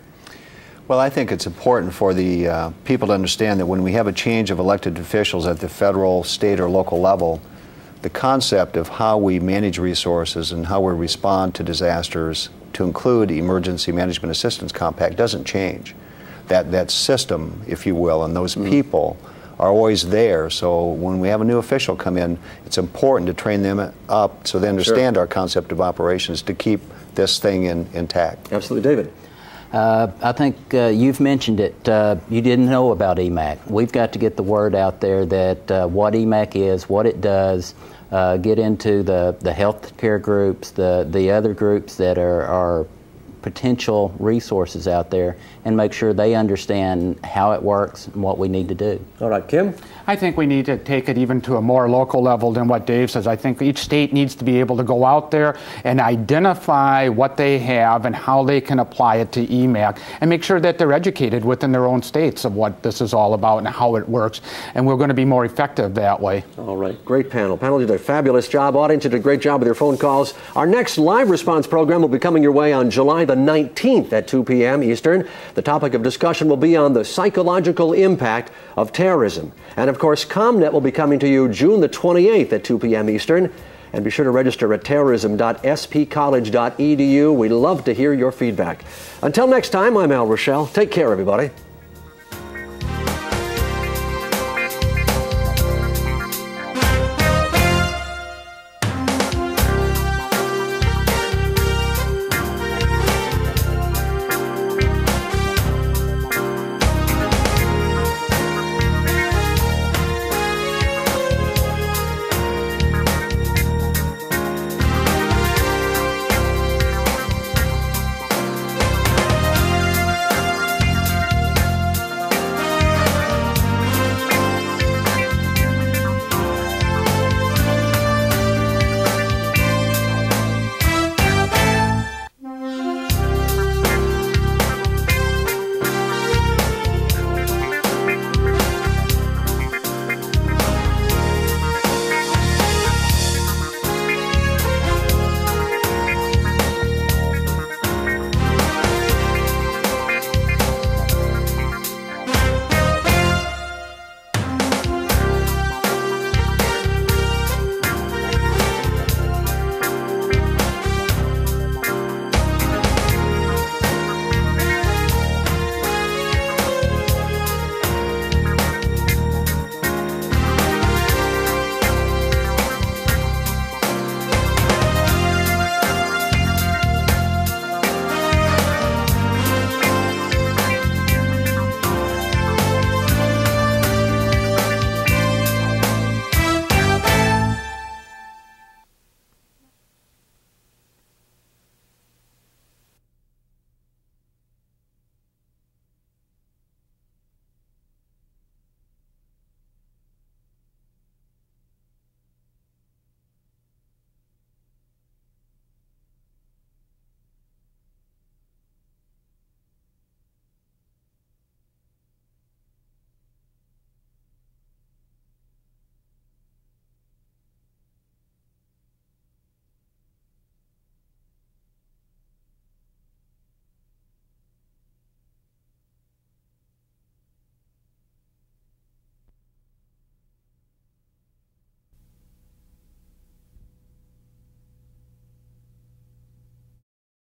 Well, I think it's important for the uh, people to understand that when we have a change of elected officials at the federal, state, or local level, the concept of how we manage resources and how we respond to disasters to include emergency management assistance compact doesn't change. That, that system, if you will, and those mm. people are always there. So when we have a new official come in, it's important to train them up so they understand sure. our concept of operations to keep this thing in, intact. Absolutely, David. Uh, I think uh, you've mentioned it. Uh, you didn't know about EMAC. We've got to get the word out there that uh, what EMAC is, what it does, uh, get into the, the health care groups, the, the other groups that are, are potential resources out there and make sure they understand how it works and what we need to do. All right, Kim? I think we need to take it even to a more local level than what Dave says. I think each state needs to be able to go out there and identify what they have and how they can apply it to EMAC and make sure that they're educated within their own states of what this is all about and how it works. And we're going to be more effective that way. All right, great panel. Panel did a fabulous job. Audience did a great job with your phone calls. Our next live response program will be coming your way on July the 19th at 2 p.m. Eastern. The topic of discussion will be on the psychological impact of terrorism. And of course, ComNet will be coming to you June the 28th at 2 p.m. Eastern. And be sure to register at terrorism.spcollege.edu. We love to hear your feedback. Until next time, I'm Al Rochelle. Take care, everybody.